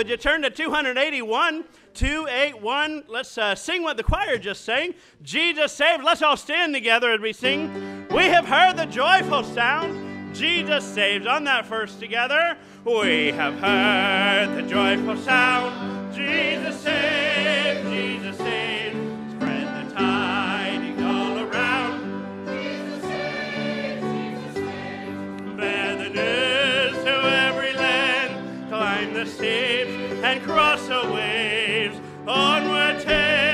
Would you turn to 281? 281. Let's uh, sing what the choir just sang. Jesus saved. Let's all stand together as we sing. We have heard the joyful sound. Jesus saves. On that first together. We have heard the joyful sound. Jesus saved. Jesus saves. Spread the tidings all around. Jesus saves, Jesus saves. Bear the news and cross the waves. Onward 'tis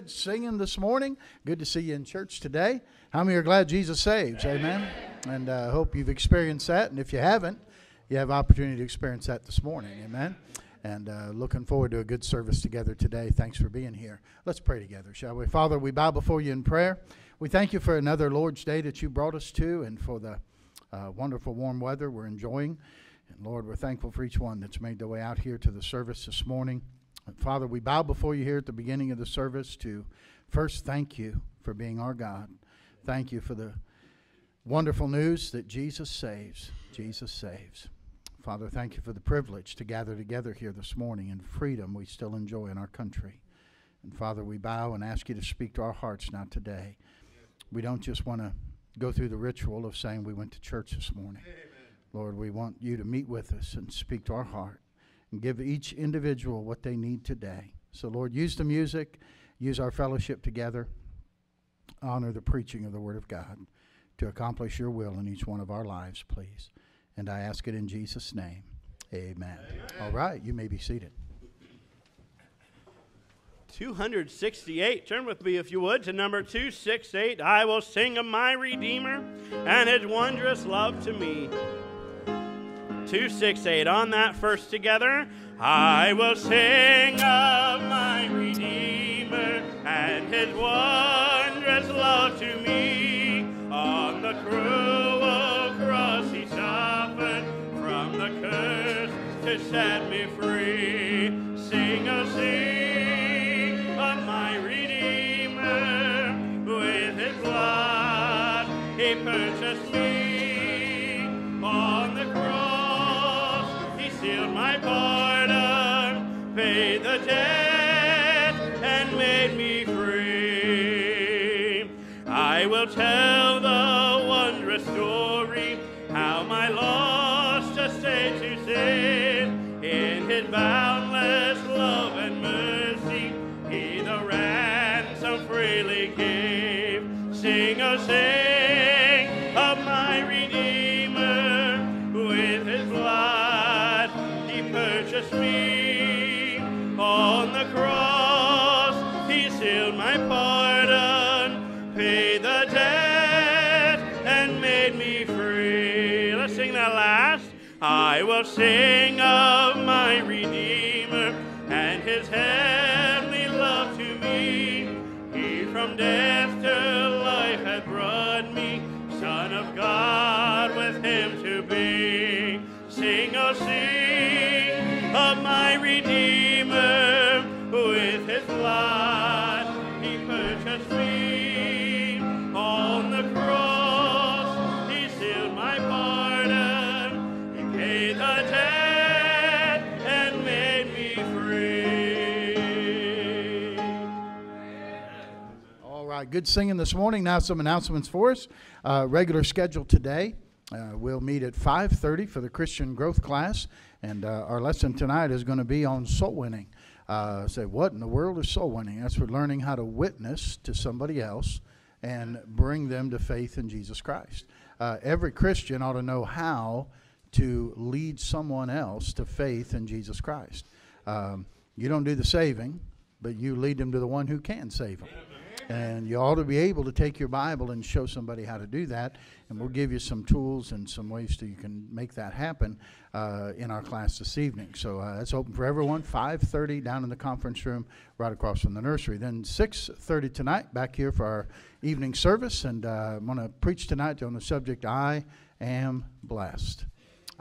Good singing this morning. Good to see you in church today. How many are glad Jesus saves? Amen. And I uh, hope you've experienced that. And if you haven't, you have opportunity to experience that this morning. Amen. And uh, looking forward to a good service together today. Thanks for being here. Let's pray together, shall we? Father, we bow before you in prayer. We thank you for another Lord's Day that you brought us to and for the uh, wonderful warm weather we're enjoying. And Lord, we're thankful for each one that's made their way out here to the service this morning. Father, we bow before you here at the beginning of the service to first thank you for being our God. Thank you for the wonderful news that Jesus saves. Jesus saves. Father, thank you for the privilege to gather together here this morning and freedom we still enjoy in our country. And Father, we bow and ask you to speak to our hearts now today. We don't just want to go through the ritual of saying we went to church this morning. Lord, we want you to meet with us and speak to our heart and give each individual what they need today. So, Lord, use the music, use our fellowship together, honor the preaching of the Word of God to accomplish your will in each one of our lives, please. And I ask it in Jesus' name. Amen. All right, you may be seated. 268. Turn with me, if you would, to number 268. I will sing of my Redeemer and his wondrous love to me. 268. On that first together. I will sing of my Redeemer and his wondrous love to me. On the cruel cross he suffered from the curse to set me free. Sing, oh, sing of my Redeemer with his blood he purchased me on pardon, paid the debt, and made me free. I will tell the I will sing good singing this morning. Now some announcements for us. Uh, regular schedule today. Uh, we'll meet at 5:30 for the Christian Growth class, and uh, our lesson tonight is going to be on soul winning. Uh, say, what in the world is soul winning? That's for learning how to witness to somebody else and bring them to faith in Jesus Christ. Uh, every Christian ought to know how to lead someone else to faith in Jesus Christ. Um, you don't do the saving, but you lead them to the one who can save them. And you ought to be able to take your Bible and show somebody how to do that. And we'll give you some tools and some ways to you can make that happen uh, in our class this evening. So uh, it's open for everyone. 5:30 down in the conference room, right across from the nursery. Then 6:30 tonight, back here for our evening service. And uh, I'm going to preach tonight on the subject "I am blessed."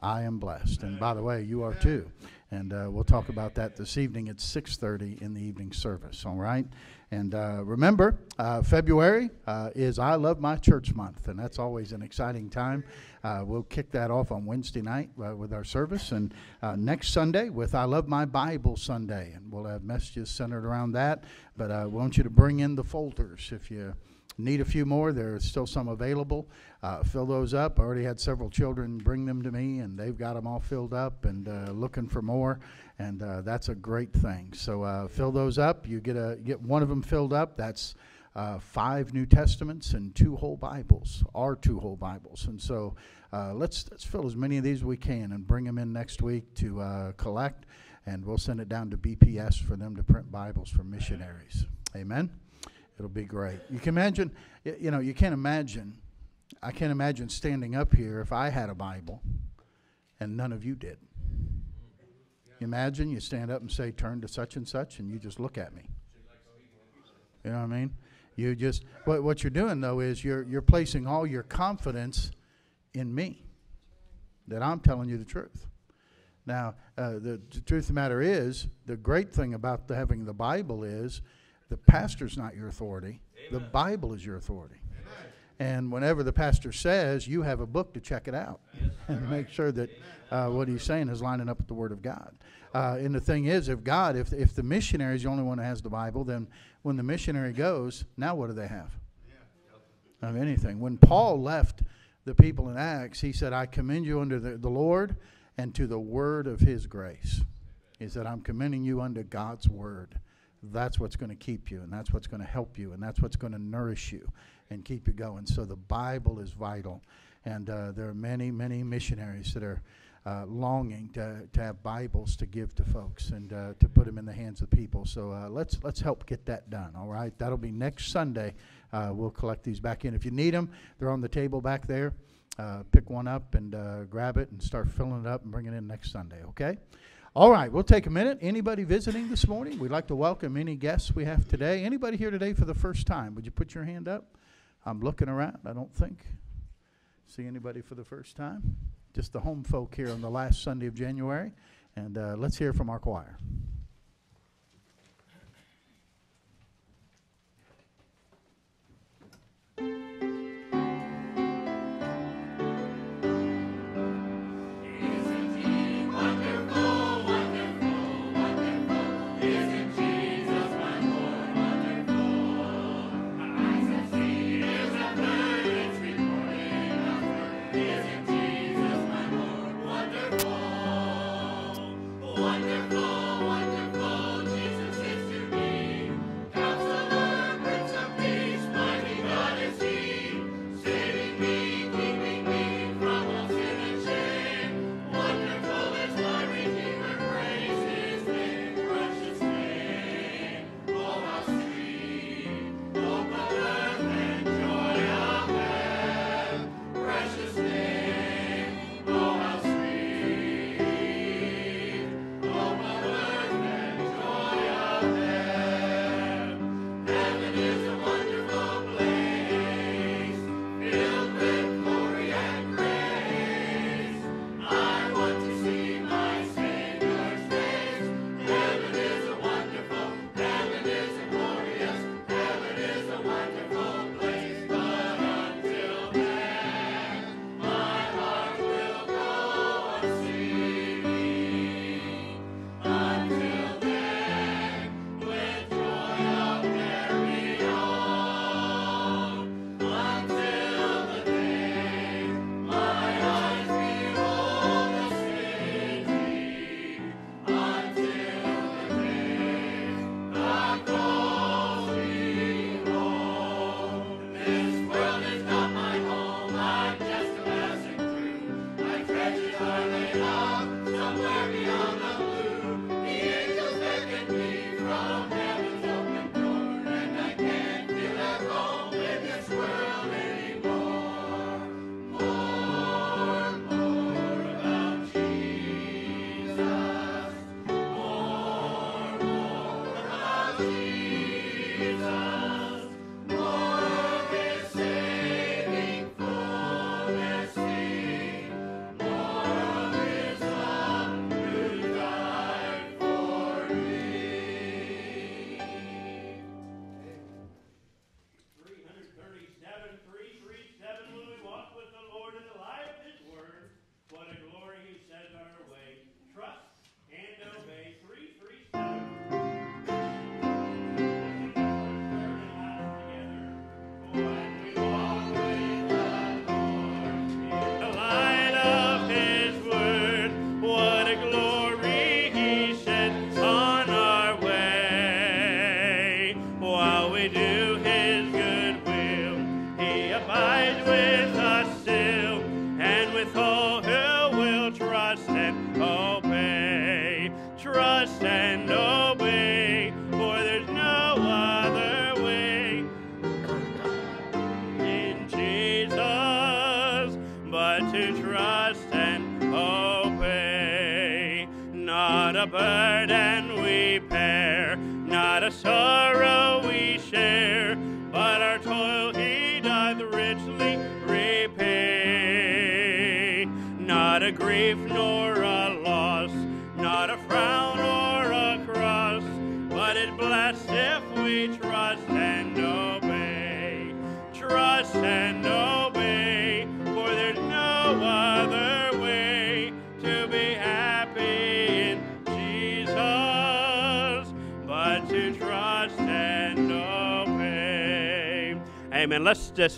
I am blessed. And by the way, you are too. And uh, we'll talk about that this evening at 6:30 in the evening service. All right. And uh, remember, uh, February uh, is I Love My Church Month, and that's always an exciting time. Uh, we'll kick that off on Wednesday night uh, with our service, and uh, next Sunday with I Love My Bible Sunday, and we'll have messages centered around that. But I want you to bring in the folders if you need a few more. There's still some available. Uh, fill those up. I already had several children bring them to me, and they've got them all filled up and uh, looking for more. And uh, that's a great thing. So uh, fill those up. You get a get one of them filled up. That's uh, five New Testaments and two whole Bibles, our two whole Bibles. And so uh, let's let's fill as many of these as we can and bring them in next week to collect. And we'll send it down to BPS for them to print Bibles for missionaries. Amen. It'll be great. You can imagine, you know, you can't imagine, I can't imagine standing up here if I had a Bible and none of you did. You imagine you stand up and say, turn to such and such, and you just look at me. You know what I mean? You just, what, what you're doing though is you're, you're placing all your confidence in me, that I'm telling you the truth. Now, uh, the, the, truth of the matter is, the great thing about the, having the Bible is the pastor's not your authority, Amen. the Bible is your authority. And whenever the pastor says, you have a book to check it out yes, and right. make sure that uh, what he's saying is lining up with the Word of God. Uh, and the thing is, if God, if, if the missionary is the only one who has the Bible, then when the missionary goes, now what do they have? Of anything. When Paul left the people in Acts, he said, I commend you under the, the Lord and to the word of his grace. He said, I'm commending you under God's word. That's what's going to keep you, and that's what's going to help you, and that's what's going to nourish you and keep you going. So the Bible is vital. And uh, there are many, many missionaries that are uh, longing to, to have Bibles to give to folks and uh, to put them in the hands of people. So uh, let's let's help get that done. All right, that'll be next Sunday. Uh, we'll collect these back in. If you need them, they're on the table back there. Uh, pick one up and grab it and start filling it up and bring it in next Sunday. Okay. All right, we'll take a minute. Anybody visiting this morning? We'd like to welcome any guests we have today. Anybody here today for the first time? Would you put your hand up? I'm looking around. I don't think see anybody for the first time. Just the home folk here on the last Sunday of January. And uh, let's hear from our choir.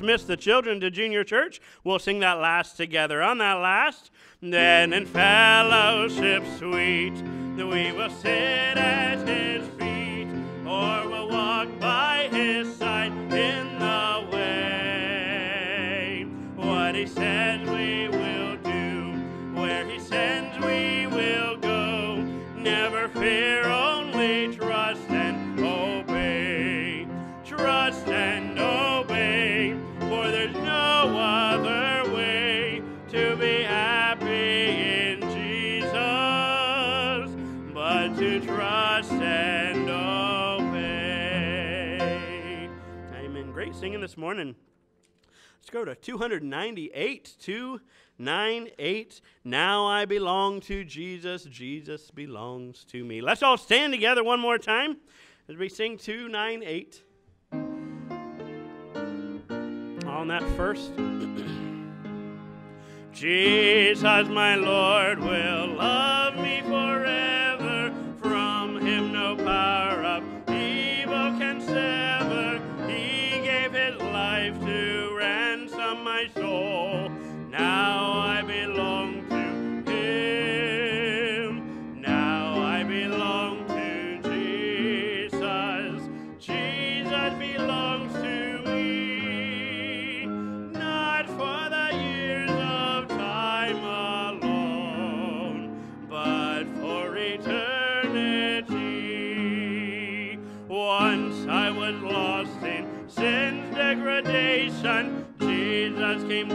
Dismiss the children to junior church. We'll sing that last together. On that last, then in fellowship sweet, we will sit at his feet, or we'll walk by his side in the way. What he says we will do, where he sends we will go. Never fear, only trust singing this morning. Let's go to 298. 298. Now I belong to Jesus. Jesus belongs to me. Let's all stand together one more time as we sing 298. On that first. Jesus, my Lord, will love me forever. From him no power of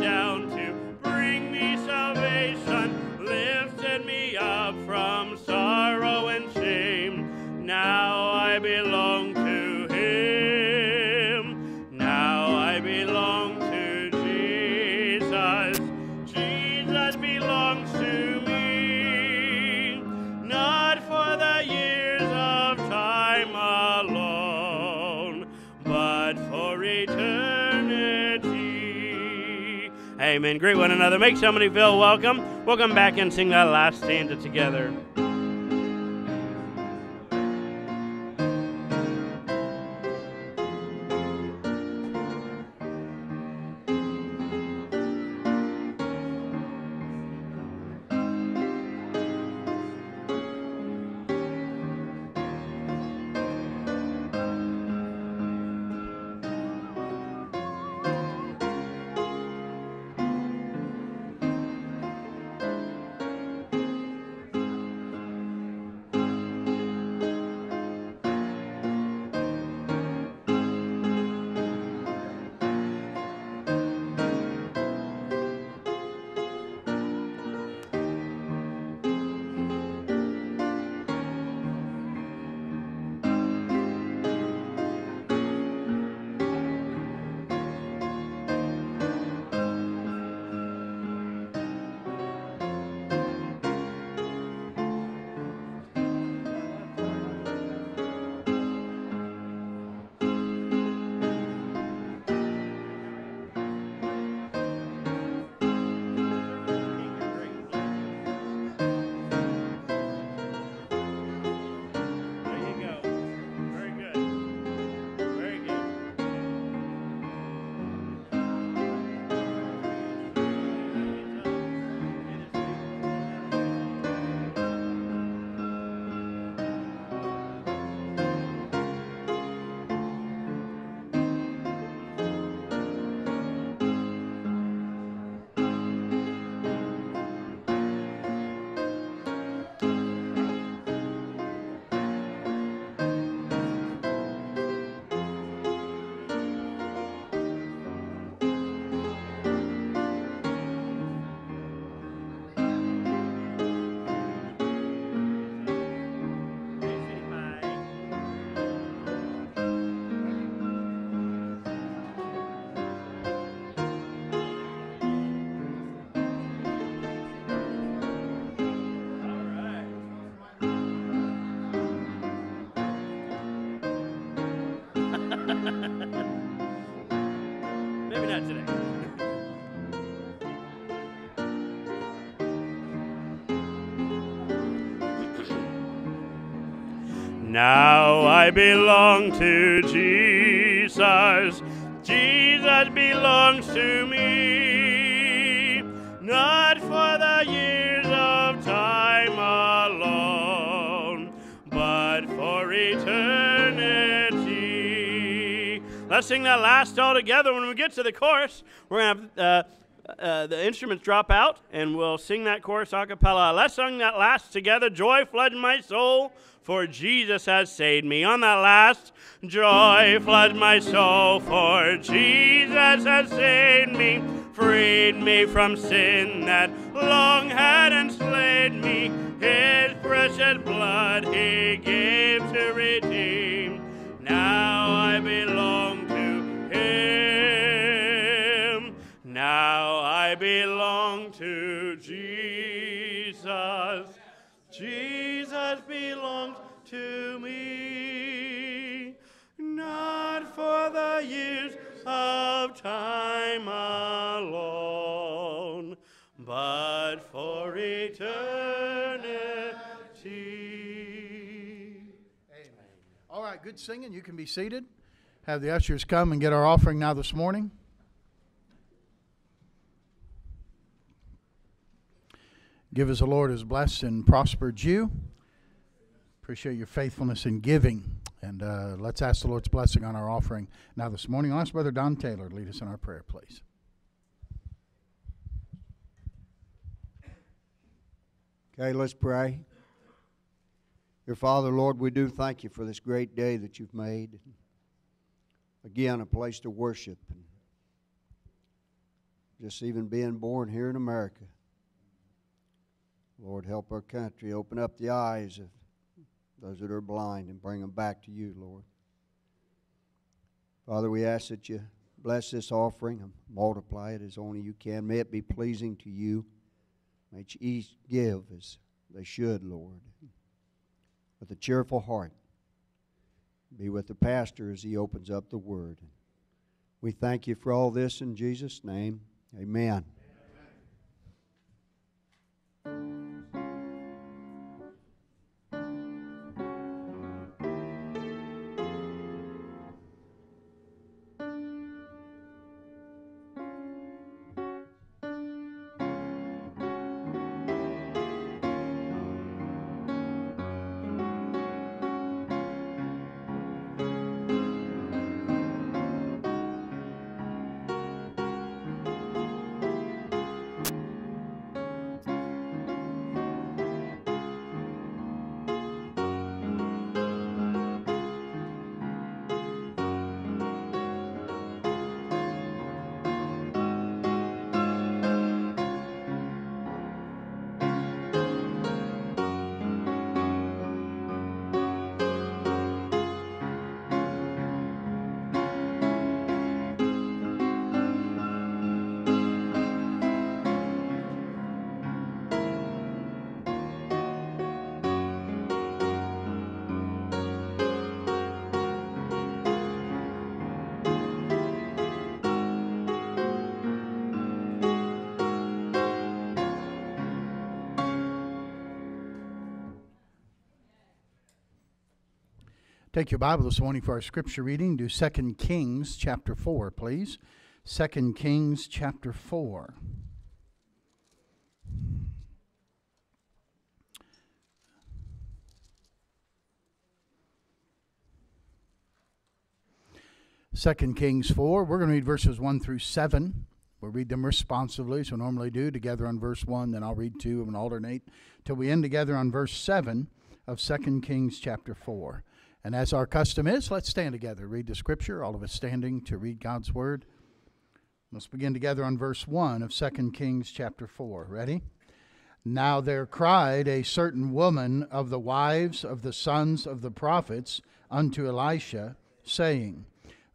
down Amen. Greet one another. Make somebody feel welcome. We'll come back and sing that last stanza together. Now I belong to Jesus. Jesus belongs to me. Not for the years of time alone, but for eternity. Let's sing that last all together. When we get to the chorus, we're going to have. Uh, uh, the instruments drop out and we'll sing that chorus a cappella. Let's sing that last together. Joy flood my soul, for Jesus has saved me. On that last, joy flood my soul, for Jesus has saved me, freed me from sin that long had enslaved me. His precious blood he gave to redeem. Now I belong Now I belong to Jesus. Jesus belongs to me, not for the years of time alone, but for eternity. Amen. All right, good singing. You can be seated. Have the ushers come and get our offering now this morning. Give as the Lord has blessed and prospered you. Appreciate your faithfulness in giving. And uh, let's ask the Lord's blessing on our offering now this morning. I'll ask Brother Don Taylor to lead us in our prayer, please. Okay, let's pray. Dear Father, Lord, we do thank you for this great day that you've made. Again, a place to worship. And just even being born here in America. Lord, help our country. Open up the eyes of those that are blind and bring them back to you, Lord. Father, we ask that you bless this offering and multiply it as only you can. May it be pleasing to you. May each give as they should, Lord, with a cheerful heart. Be with the pastor as he opens up the word. We thank you for all this in Jesus' name. Amen. Take your Bible this morning for our scripture reading. Do 2 Kings chapter 4, please. 2 Kings chapter 4. Second Kings 4. We're going to read verses 1 through 7. We'll read them responsively, as we normally do, together on verse 1, then I'll read 2 and alternate till we end together on verse 7 of 2 Kings chapter 4. And as our custom is, let's stand together, read the scripture, all of us standing to read God's word. Let's begin together on verse 1 of 2 Kings chapter 4. Ready? Now there cried a certain woman of the wives of the sons of the prophets unto Elisha, saying,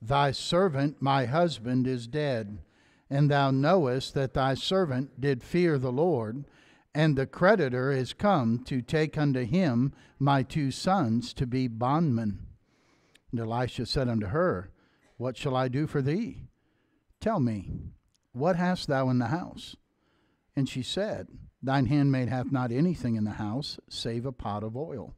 Thy servant, my husband, is dead, and thou knowest that thy servant did fear the Lord, and the creditor is come to take unto him my two sons to be bondmen. And Elisha said unto her, What shall I do for thee? Tell me, what hast thou in the house? And she said, Thine handmaid hath not anything in the house save a pot of oil.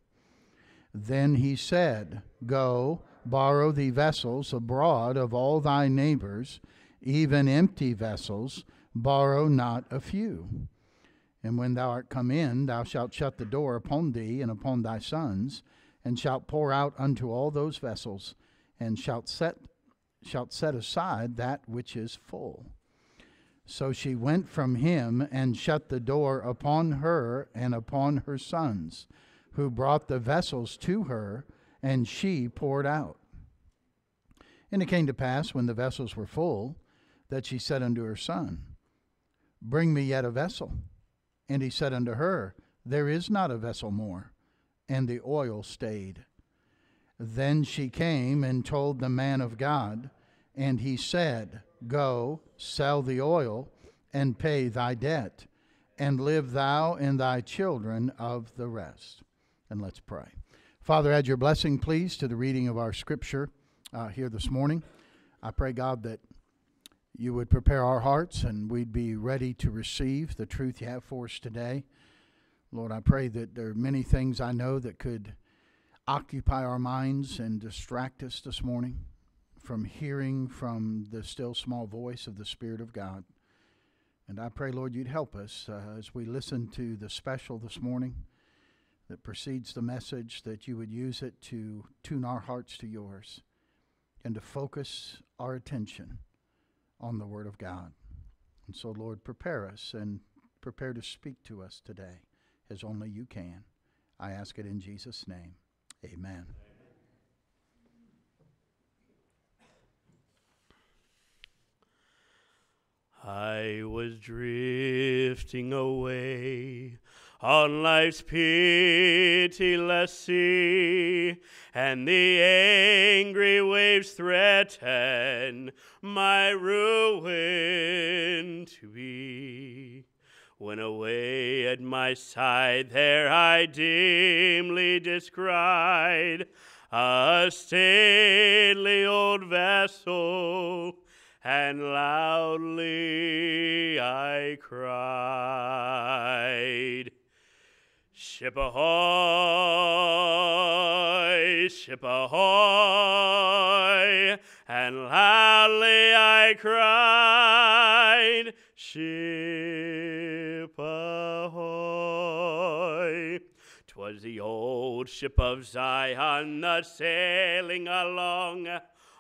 Then he said, Go, borrow thee vessels abroad of all thy neighbors, even empty vessels, borrow not a few. And when thou art come in, thou shalt shut the door upon thee and upon thy sons, and shalt pour out unto all those vessels, and shalt set shalt set aside that which is full. So she went from him and shut the door upon her and upon her sons, who brought the vessels to her, and she poured out. And it came to pass, when the vessels were full, that she said unto her son, Bring me yet a vessel. And he said unto her, There is not a vessel more. And the oil stayed. Then she came and told the man of God, and he said, Go, sell the oil, and pay thy debt, and live thou and thy children of the rest. And let's pray. Father, add your blessing, please, to the reading of our scripture uh, here this morning. I pray, God, that you would prepare our hearts and we'd be ready to receive the truth you have for us today. Lord, I pray that there are many things I know that could occupy our minds and distract us this morning from hearing from the still small voice of the Spirit of God. And I pray, Lord, you'd help us uh, as we listen to the special this morning that precedes the message, that you would use it to tune our hearts to yours and to focus our attention on the Word of God. And so, Lord, prepare us and prepare to speak to us today as only you can. I ask it in Jesus' name. Amen. I was drifting away on life's pitiless sea, and the angry waves threaten my ruin to be. When away at my side there I dimly descried a stately old vessel and loudly I cried, Ship ahoy, ship ahoy, and loudly I cried, Ship ahoy. Twas the old ship of Zion, the sailing along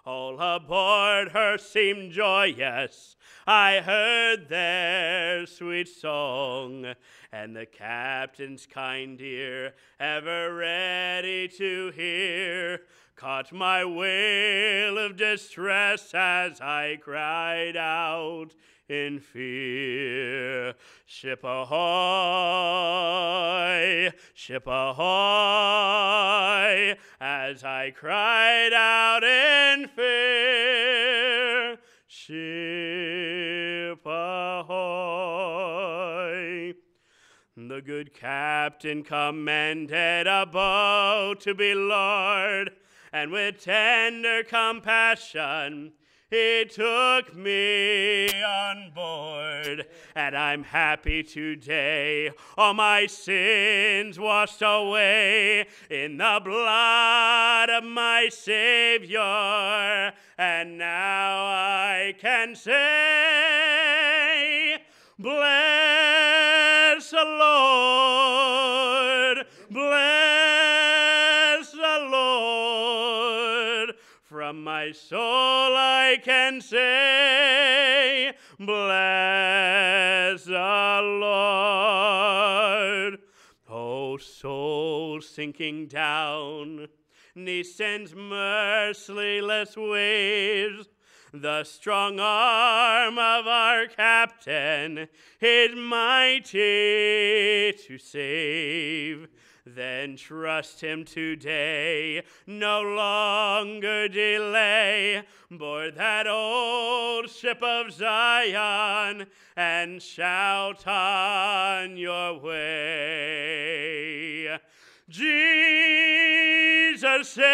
all aboard her seemed joyous. I heard their sweet song, and the captain's kind ear, ever ready to hear, caught my wail of distress as I cried out in fear. Ship ahoy, ship ahoy, as I cried out in fear. Ship ahoy. The good captain commanded a boat to be lowered, and with tender compassion, he took me on board, and I'm happy today. All my sins washed away in the blood of my Savior, and now I can say, Bless the Lord, bless From my soul I can say, Bless the Lord. Oh, soul sinking down, he sends merciless waves. The strong arm of our captain is mighty to save. Then trust him today, no longer delay. Board that old ship of Zion and shout on your way. Jesus saves,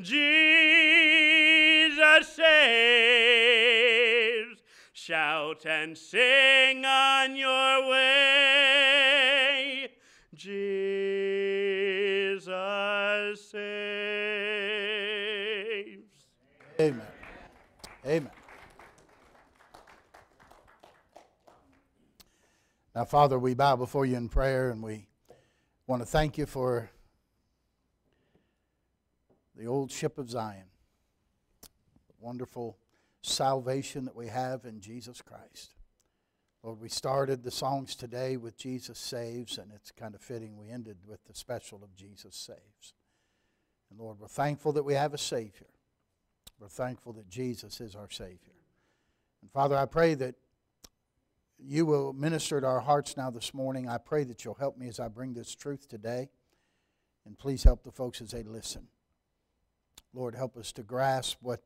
Jesus saves out and sing on your way. Jesus saves. Amen. Amen. Now, Father, we bow before you in prayer and we want to thank you for the old ship of Zion, wonderful salvation that we have in Jesus Christ. Lord, we started the songs today with Jesus Saves, and it's kind of fitting we ended with the special of Jesus Saves. And Lord, we're thankful that we have a Savior. We're thankful that Jesus is our Savior. And Father, I pray that you will minister to our hearts now this morning. I pray that you'll help me as I bring this truth today. And please help the folks as they listen. Lord, help us to grasp what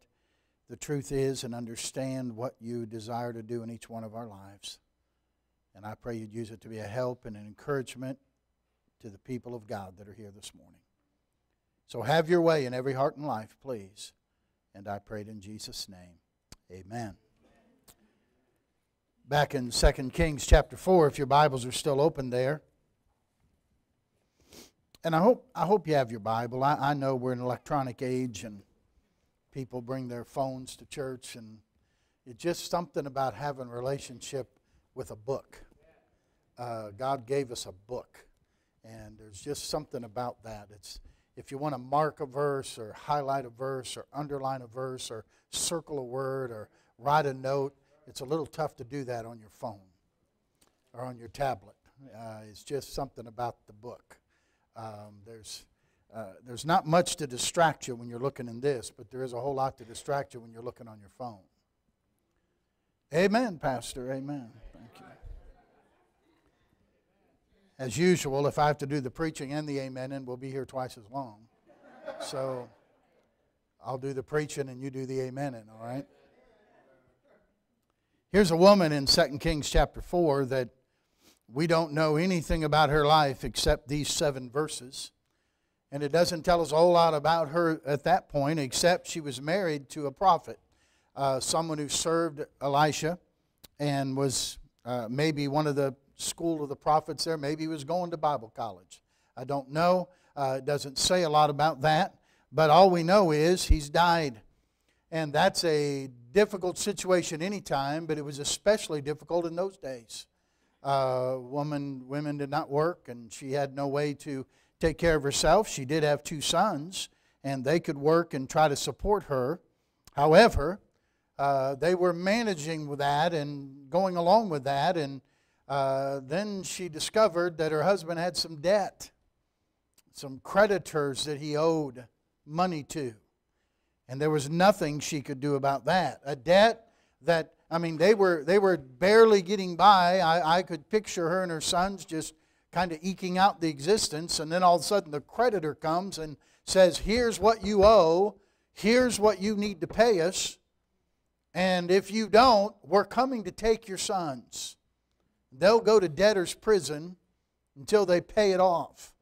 the truth is and understand what you desire to do in each one of our lives. And I pray you'd use it to be a help and an encouragement to the people of God that are here this morning. So have your way in every heart and life, please. And I prayed in Jesus' name. Amen. Back in 2 Kings chapter 4, if your Bibles are still open there. And I hope, I hope you have your Bible. I, I know we're in an electronic age and people bring their phones to church, and it's just something about having relationship with a book. Uh, God gave us a book, and there's just something about that. It's if you want to mark a verse or highlight a verse or underline a verse or circle a word or write a note, it's a little tough to do that on your phone or on your tablet. Uh, it's just something about the book. Um, there's, uh, there's not much to distract you when you're looking in this, but there is a whole lot to distract you when you're looking on your phone. Amen, Pastor. Amen. Thank you. As usual, if I have to do the preaching and the amen, and we'll be here twice as long. So I'll do the preaching and you do the amen, all right? Here's a woman in 2 Kings chapter 4 that we don't know anything about her life except these seven verses. And it doesn't tell us a whole lot about her at that point, except she was married to a prophet, uh, someone who served Elisha and was uh, maybe one of the school of the prophets there. Maybe he was going to Bible college. I don't know. Uh, it doesn't say a lot about that. But all we know is he's died. And that's a difficult situation anytime, but it was especially difficult in those days. Uh, woman, women did not work, and she had no way to take care of herself. She did have two sons, and they could work and try to support her. However, uh, they were managing with that and going along with that, and uh, then she discovered that her husband had some debt, some creditors that he owed money to. And there was nothing she could do about that. A debt that, I mean, they were, they were barely getting by. I, I could picture her and her sons just kind of eking out the existence. And then all of a sudden the creditor comes and says, Here's what you owe. Here's what you need to pay us. And if you don't, we're coming to take your sons. They'll go to debtor's prison until they pay it off.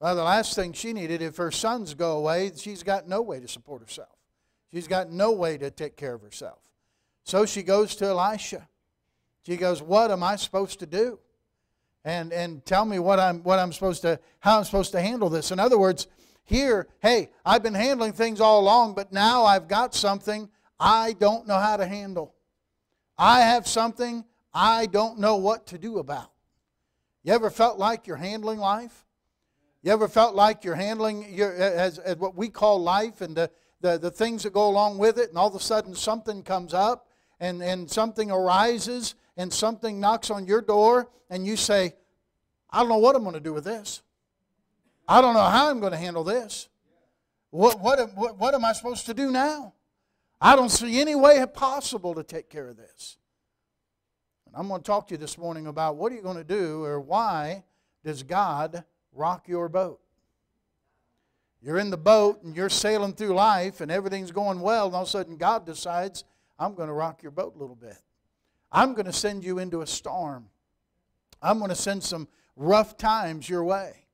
Well, the last thing she needed, if her sons go away, she's got no way to support herself. She's got no way to take care of herself. So she goes to Elisha. She goes, What am I supposed to do? And, and tell me what I'm, what I'm supposed to, how I'm supposed to handle this. In other words, here, hey, I've been handling things all along, but now I've got something I don't know how to handle. I have something I don't know what to do about. You ever felt like you're handling life? You ever felt like you're handling your, as, as what we call life and the, the, the things that go along with it, and all of a sudden something comes up and, and something arises and something knocks on your door, and you say, I don't know what I'm going to do with this. I don't know how I'm going to handle this. What, what, what, what am I supposed to do now? I don't see any way possible to take care of this. And I'm going to talk to you this morning about what are you going to do or why does God rock your boat? You're in the boat and you're sailing through life and everything's going well, and all of a sudden God decides, I'm going to rock your boat a little bit. I'm going to send you into a storm. I'm going to send some rough times your way.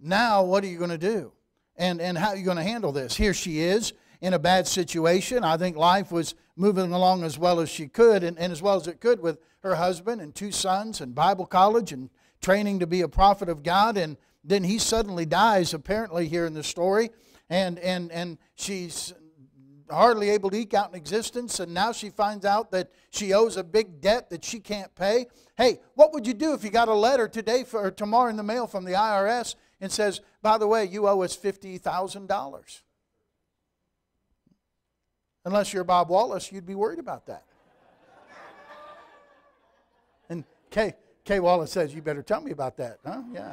Now, what are you going to do? And, and how are you going to handle this? Here she is in a bad situation. I think life was moving along as well as she could and, and as well as it could with her husband and two sons and Bible college and training to be a prophet of God. And then he suddenly dies, apparently, here in the story. And, and, and she's hardly able to eke out an existence, and now she finds out that she owes a big debt that she can't pay. Hey, what would you do if you got a letter today for, or tomorrow in the mail from the IRS and says, by the way, you owe us $50,000? Unless you're Bob Wallace, you'd be worried about that. And Kay, Kay Wallace says, You better tell me about that. Huh? Yeah.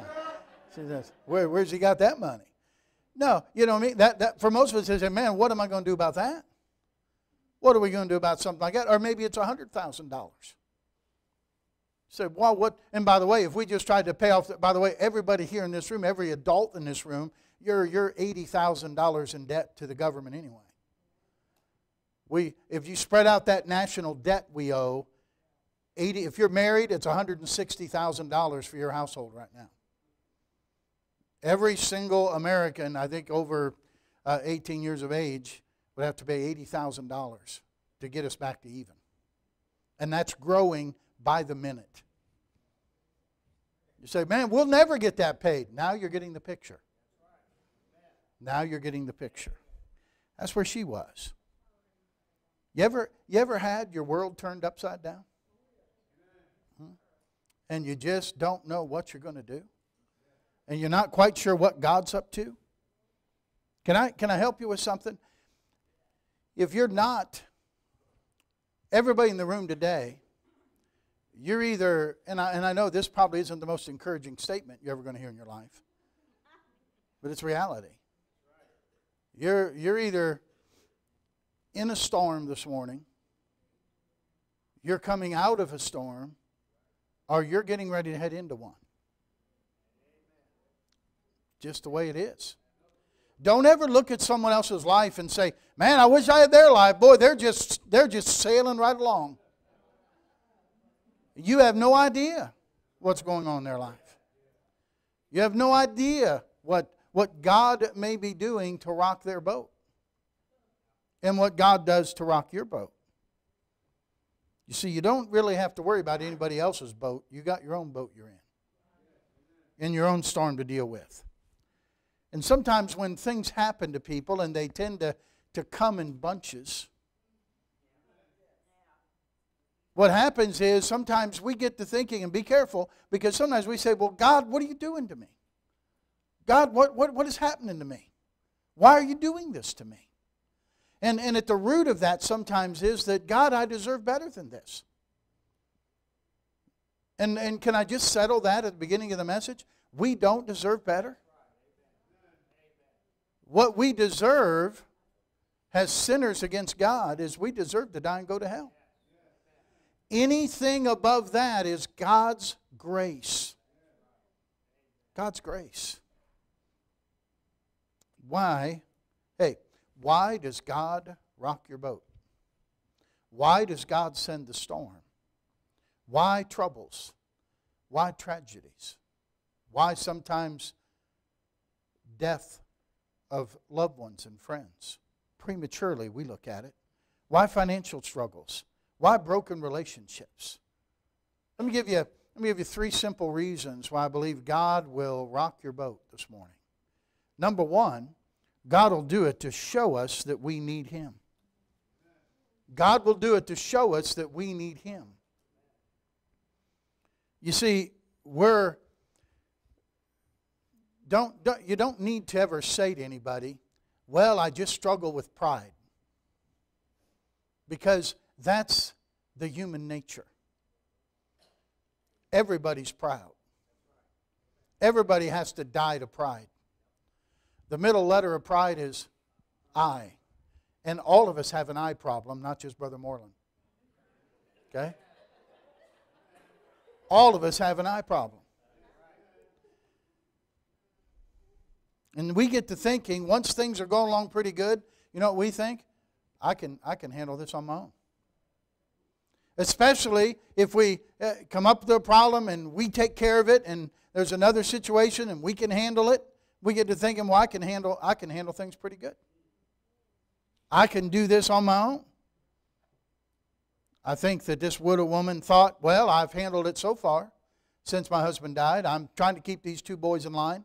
She says, Where, Where's he got that money? No, you know what I mean? That, that, for most of us, they say, Man, what am I going to do about that? What are we going to do about something like that? Or maybe it's $100,000. So, well, what? And by the way, if we just tried to pay off, by the way, everybody here in this room, every adult in this room, you're, you're $80,000 in debt to the government anyway. We, if you spread out that national debt we owe, 80, if you're married, it's $160,000 for your household right now. Every single American, I think over uh, 18 years of age, would have to pay $80,000 to get us back to even. And that's growing by the minute. You say, man, we'll never get that paid. Now you're getting the picture. Now you're getting the picture. That's where she was. You ever, you ever had your world turned upside down? Hmm? And you just don't know what you're going to do? And you're not quite sure what God's up to? Can I, can I help you with something? If you're not, everybody in the room today, you're either, and I, and I know this probably isn't the most encouraging statement you're ever going to hear in your life, but it's reality. You're, you're either in a storm this morning, you're coming out of a storm, or you're getting ready to head into one. Just the way it is. Don't ever look at someone else's life and say, "Man, I wish I had their life." Boy, they're just they're just sailing right along. You have no idea what's going on in their life. You have no idea what what God may be doing to rock their boat and what God does to rock your boat. You see, you don't really have to worry about anybody else's boat. You got your own boat you're in, in your own storm to deal with. And sometimes when things happen to people and they tend to, to come in bunches, what happens is sometimes we get to thinking, and be careful, because sometimes we say, Well, God, what are you doing to me? God, what, what, what is happening to me? Why are you doing this to me? And, and at the root of that sometimes is that, God, I deserve better than this. And, and can I just settle that at the beginning of the message? We don't deserve better. What we deserve as sinners against God is we deserve to die and go to hell. Anything above that is God's grace. God's grace. Why? Hey, why does God rock your boat? Why does God send the storm? Why troubles? Why tragedies? Why sometimes death of loved ones and friends? Prematurely, we look at it. Why financial struggles? Why broken relationships? Let me give you, let me give you three simple reasons why I believe God will rock your boat this morning. Number one, God will do it to show us that we need Him. God will do it to show us that we need Him. You see, we're don't, don't you don't need to ever say to anybody, "Well, I just struggle with pride," because that's the human nature. Everybody's proud. Everybody has to die to pride. The middle letter of pride is I. And all of us have an eye problem, not just Brother Moreland. Okay? All of us have an eye problem. And we get to thinking, once things are going along pretty good, you know what we think? I can, I can handle this on my own. Especially if we uh, come up with a problem and we take care of it and there's another situation and we can handle it we get to thinking, well, I can handle, I can handle things pretty good. I can do this on my own. I think that this widow woman thought, well, I've handled it so far since my husband died. I'm trying to keep these two boys in line.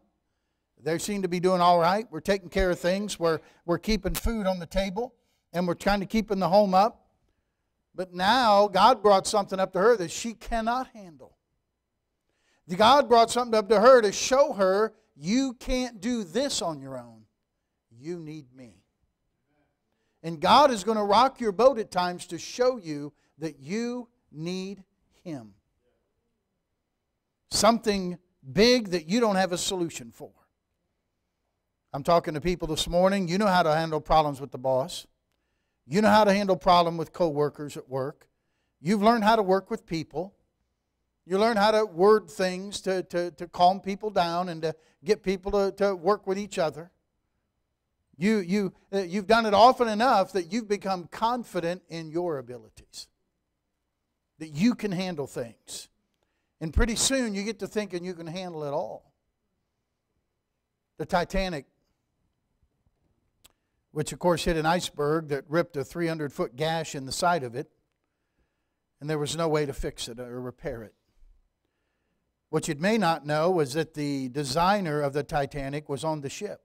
They seem to be doing all right. We're taking care of things. We're, we're keeping food on the table and we're trying to keep in the home up. But now God brought something up to her that she cannot handle. God brought something up to her to show her you can't do this on your own. You need me. And God is going to rock your boat at times to show you that you need Him. Something big that you don't have a solution for. I'm talking to people this morning. You know how to handle problems with the boss. You know how to handle problem with coworkers at work. You've learned how to work with people. You learn how to word things to, to, to calm people down and to get people to, to work with each other. You, you, uh, you've done it often enough that you've become confident in your abilities, that you can handle things. And pretty soon you get to thinking you can handle it all. The Titanic, which of course hit an iceberg that ripped a 300 foot gash in the side of it, and there was no way to fix it or repair it. What you may not know was that the designer of the Titanic was on the ship.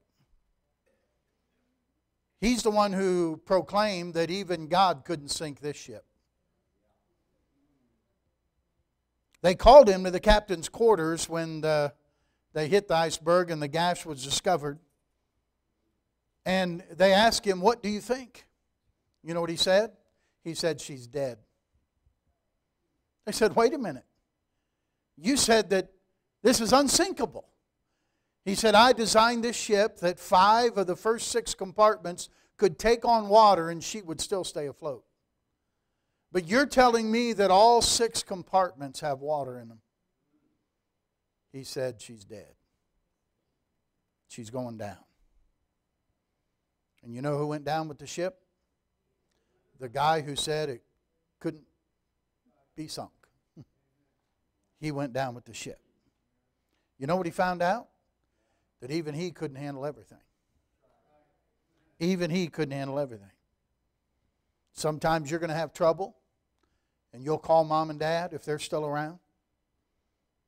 He's the one who proclaimed that even God couldn't sink this ship. They called him to the captain's quarters when the, they hit the iceberg and the gash was discovered. And they asked him, What do you think? You know what he said? He said, She's dead. They said, Wait a minute. You said that this is unsinkable. He said, I designed this ship that five of the first six compartments could take on water and she would still stay afloat. But you're telling me that all six compartments have water in them. He said, She's dead. She's going down. And you know who went down with the ship? The guy who said it couldn't be sunk. he went down with the ship. You know what he found out? that even he couldn't handle everything. Even he couldn't handle everything. Sometimes you're going to have trouble, and you'll call mom and dad if they're still around.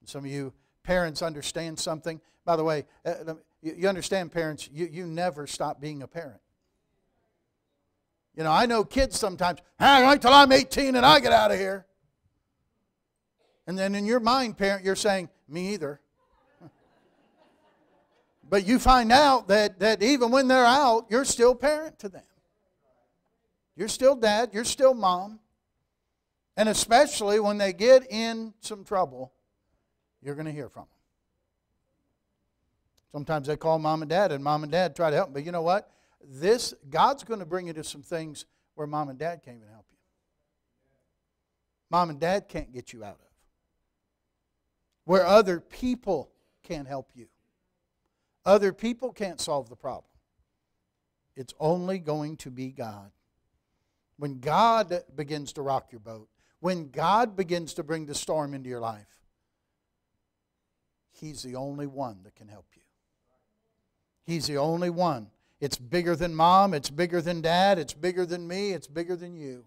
Some of you parents understand something. By the way, uh, you understand, parents, you, you never stop being a parent. You know, I know kids sometimes, wait till I'm 18 and I get out of here. And then in your mind, parent, you're saying, me either. But you find out that, that even when they're out, you're still parent to them. You're still dad, you're still mom. And especially when they get in some trouble, you're going to hear from them. Sometimes they call mom and dad, and mom and dad try to help them. But you know what? This God's going to bring you to some things where mom and dad can't even help you. Mom and dad can't get you out of. Where other people can't help you. Other people can't solve the problem. It's only going to be God. When God begins to rock your boat, when God begins to bring the storm into your life, He's the only one that can help you. He's the only one. It's bigger than mom, it's bigger than dad, it's bigger than me, it's bigger than you.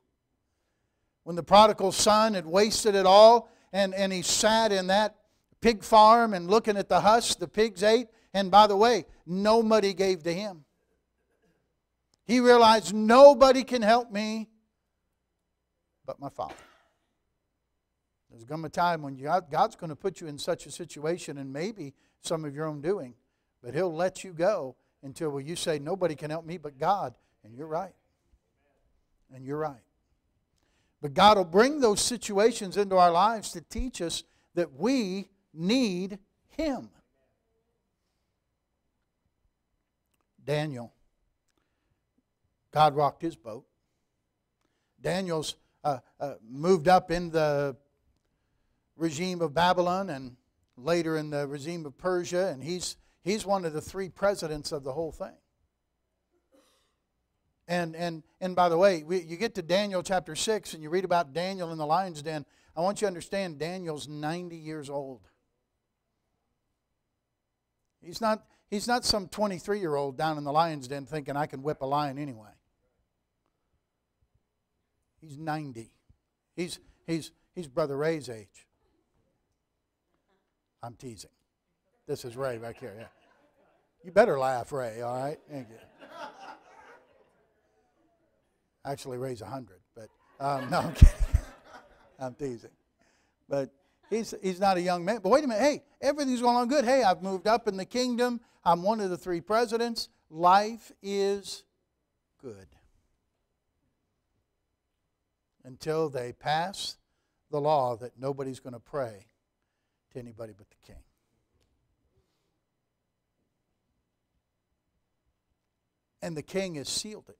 When the prodigal son had wasted it all and, and he sat in that pig farm and looking at the husk the pigs ate, and by the way, nobody gave to him. He realized nobody can help me but my Father. There's going to be a time when God's going to put you in such a situation, and maybe some of your own doing, but He'll let you go until well, you say, Nobody can help me but God. And you're right. And you're right. But God will bring those situations into our lives to teach us that we need Him. Daniel. God rocked his boat. Daniel's uh, uh, moved up in the regime of Babylon and later in the regime of Persia, and he's, he's one of the three presidents of the whole thing. And, and, and by the way, we, you get to Daniel chapter 6 and you read about Daniel in the lion's den. I want you to understand Daniel's 90 years old. He's not, He's not some 23 year old down in the lion's den thinking I can whip a lion anyway. He's 90. He's, he's, he's Brother Ray's age. I'm teasing. This is Ray back here, yeah. You better laugh, Ray, all right? Thank you. Actually, Ray's 100, but um, no, I'm kidding. I'm teasing. But he's, he's not a young man. But wait a minute. Hey, everything's going on good. Hey, I've moved up in the kingdom. I'm one of the three presidents. Life is good. Until they pass the law that nobody's going to pray to anybody but the king. And the king has sealed it.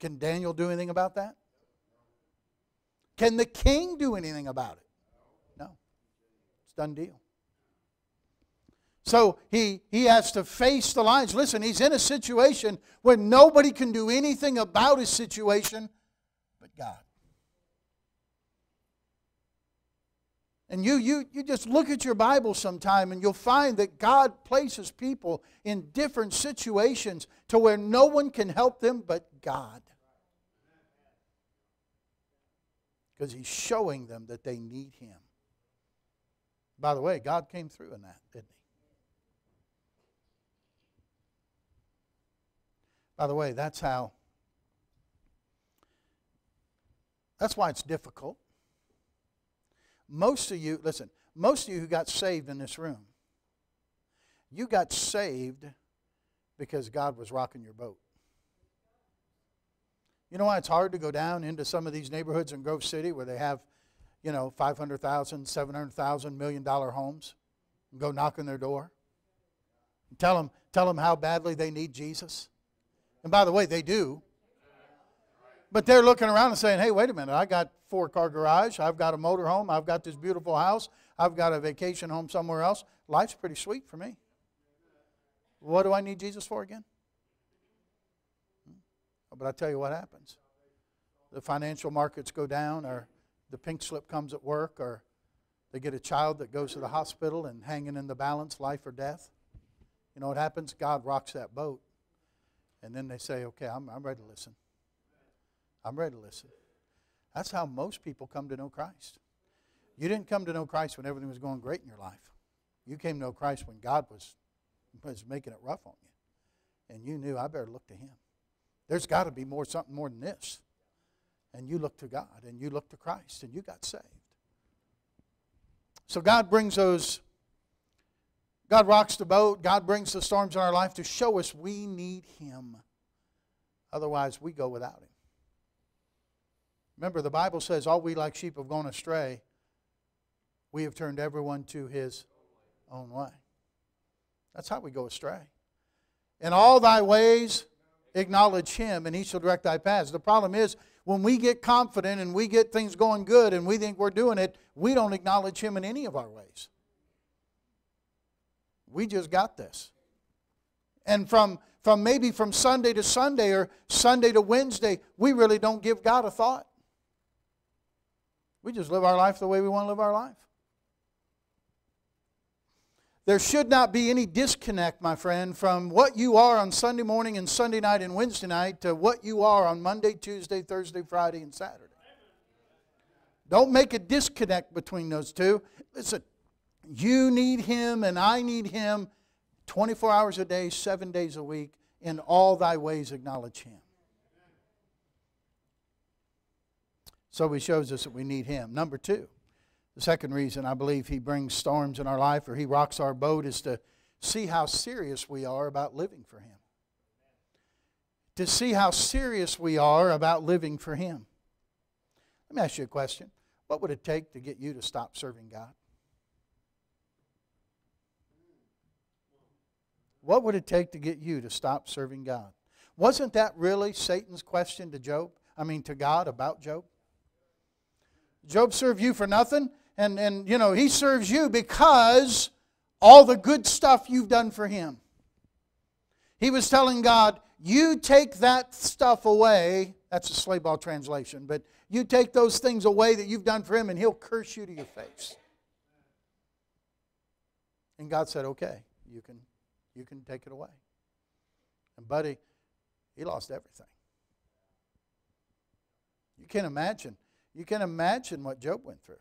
Can Daniel do anything about that? Can the king do anything about it? No. It's done deal. So he, he has to face the lines. Listen, he's in a situation where nobody can do anything about his situation but God. And you, you, you just look at your Bible sometime and you'll find that God places people in different situations to where no one can help them but God. Because He's showing them that they need Him. By the way, God came through in that, didn't He? By the way, that's how, that's why it's difficult. Most of you, listen, most of you who got saved in this room, you got saved because God was rocking your boat. You know why it's hard to go down into some of these neighborhoods in Grove City where they have, you know, 500,000, 700,000 million dollar homes and go knock on their door? And tell them, tell them how badly they need Jesus. And by the way, they do. But they're looking around and saying, hey, wait a minute, I got four car garage, I've got a motor home, I've got this beautiful house, I've got a vacation home somewhere else. Life's pretty sweet for me. What do I need Jesus for again? Hmm? But I tell you what happens. The financial markets go down, or the pink slip comes at work, or they get a child that goes to the hospital and hanging in the balance, life or death. You know what happens? God rocks that boat. And then they say, okay, I'm, I'm ready to listen. I'm ready to listen. That's how most people come to know Christ. You didn't come to know Christ when everything was going great in your life. You came to know Christ when God was, was making it rough on you. And you knew, I better look to Him. There's got to be more, something more than this. And you look to God and you look to Christ and you got saved. So God brings those, God rocks the boat, God brings the storms in our life to show us we need Him. Otherwise, we go without Him. Remember, the Bible says, All we like sheep have gone astray. We have turned everyone to his own way. That's how we go astray. In all thy ways, acknowledge him, and he shall direct thy paths. The problem is, when we get confident and we get things going good and we think we're doing it, we don't acknowledge him in any of our ways. We just got this. And from, from maybe from Sunday to Sunday or Sunday to Wednesday, we really don't give God a thought. We just live our life the way we want to live our life. There should not be any disconnect, my friend, from what you are on Sunday morning and Sunday night and Wednesday night to what you are on Monday, Tuesday, Thursday, Friday, and Saturday. Don't make a disconnect between those two. Listen, you need Him and I need Him 24 hours a day, seven days a week. In all thy ways, acknowledge Him. So he shows us that we need him. Number two, the second reason I believe he brings storms in our life or he rocks our boat is to see how serious we are about living for him. To see how serious we are about living for him. Let me ask you a question. What would it take to get you to stop serving God? What would it take to get you to stop serving God? Wasn't that really Satan's question to Job? I mean, to God about Job? Job served you for nothing. And, and, you know, he serves you because all the good stuff you've done for him. He was telling God, you take that stuff away. That's a Slabaugh translation. But you take those things away that you've done for him, and he'll curse you to your face. And God said, okay, you can, you can take it away. And, buddy, he lost everything. You can't imagine. You can imagine what Job went through.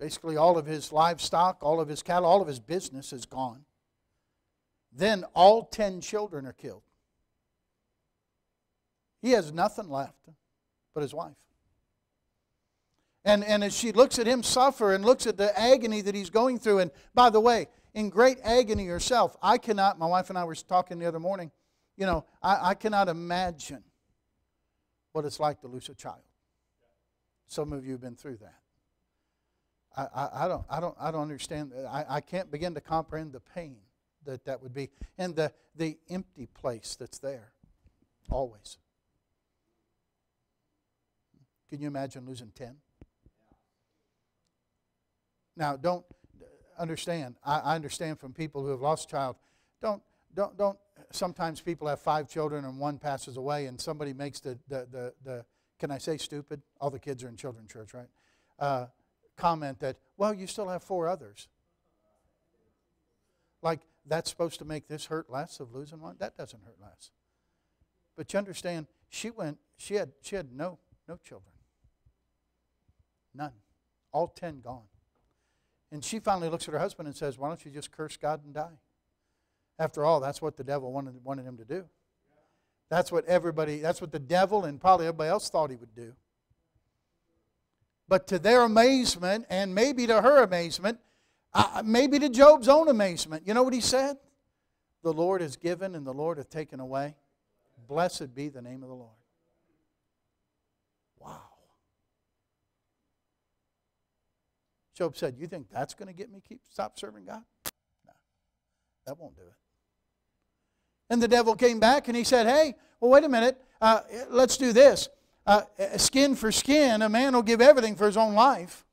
Basically, all of his livestock, all of his cattle, all of his business is gone. Then all 10 children are killed. He has nothing left but his wife. And, and as she looks at him suffer and looks at the agony that he's going through, and by the way, in great agony herself, I cannot, my wife and I were talking the other morning, you know, I, I cannot imagine what it's like to lose a child. Some of you have been through that. I, I, I don't, I, don't, I don't understand. I, I can't begin to comprehend the pain that that would be and the, the empty place that's there always. Can you imagine losing 10? Now, don't understand. I, I understand from people who have lost a child. Don't, don't, don't. Sometimes people have five children and one passes away, and somebody makes the, the, the, the can I say stupid? All the kids are in children's church, right? Uh, comment that, well, you still have four others. Like, that's supposed to make this hurt less of losing one? That doesn't hurt less. But you understand, she went, she had, she had no, no children. None. All ten gone. And she finally looks at her husband and says, Why don't you just curse God and die? After all, that's what the devil wanted, wanted him to do. That's what everybody, that's what the devil and probably everybody else thought he would do. But to their amazement, and maybe to her amazement, uh, maybe to Job's own amazement, you know what he said? The Lord has given and the Lord hath taken away. Blessed be the name of the Lord. Wow. Job said, You think that's going to get me keep stop serving God? No. That won't do it. And the devil came back and he said, Hey, well, wait a minute. Uh, let's do this. Uh, skin for skin, a man will give everything for his own life.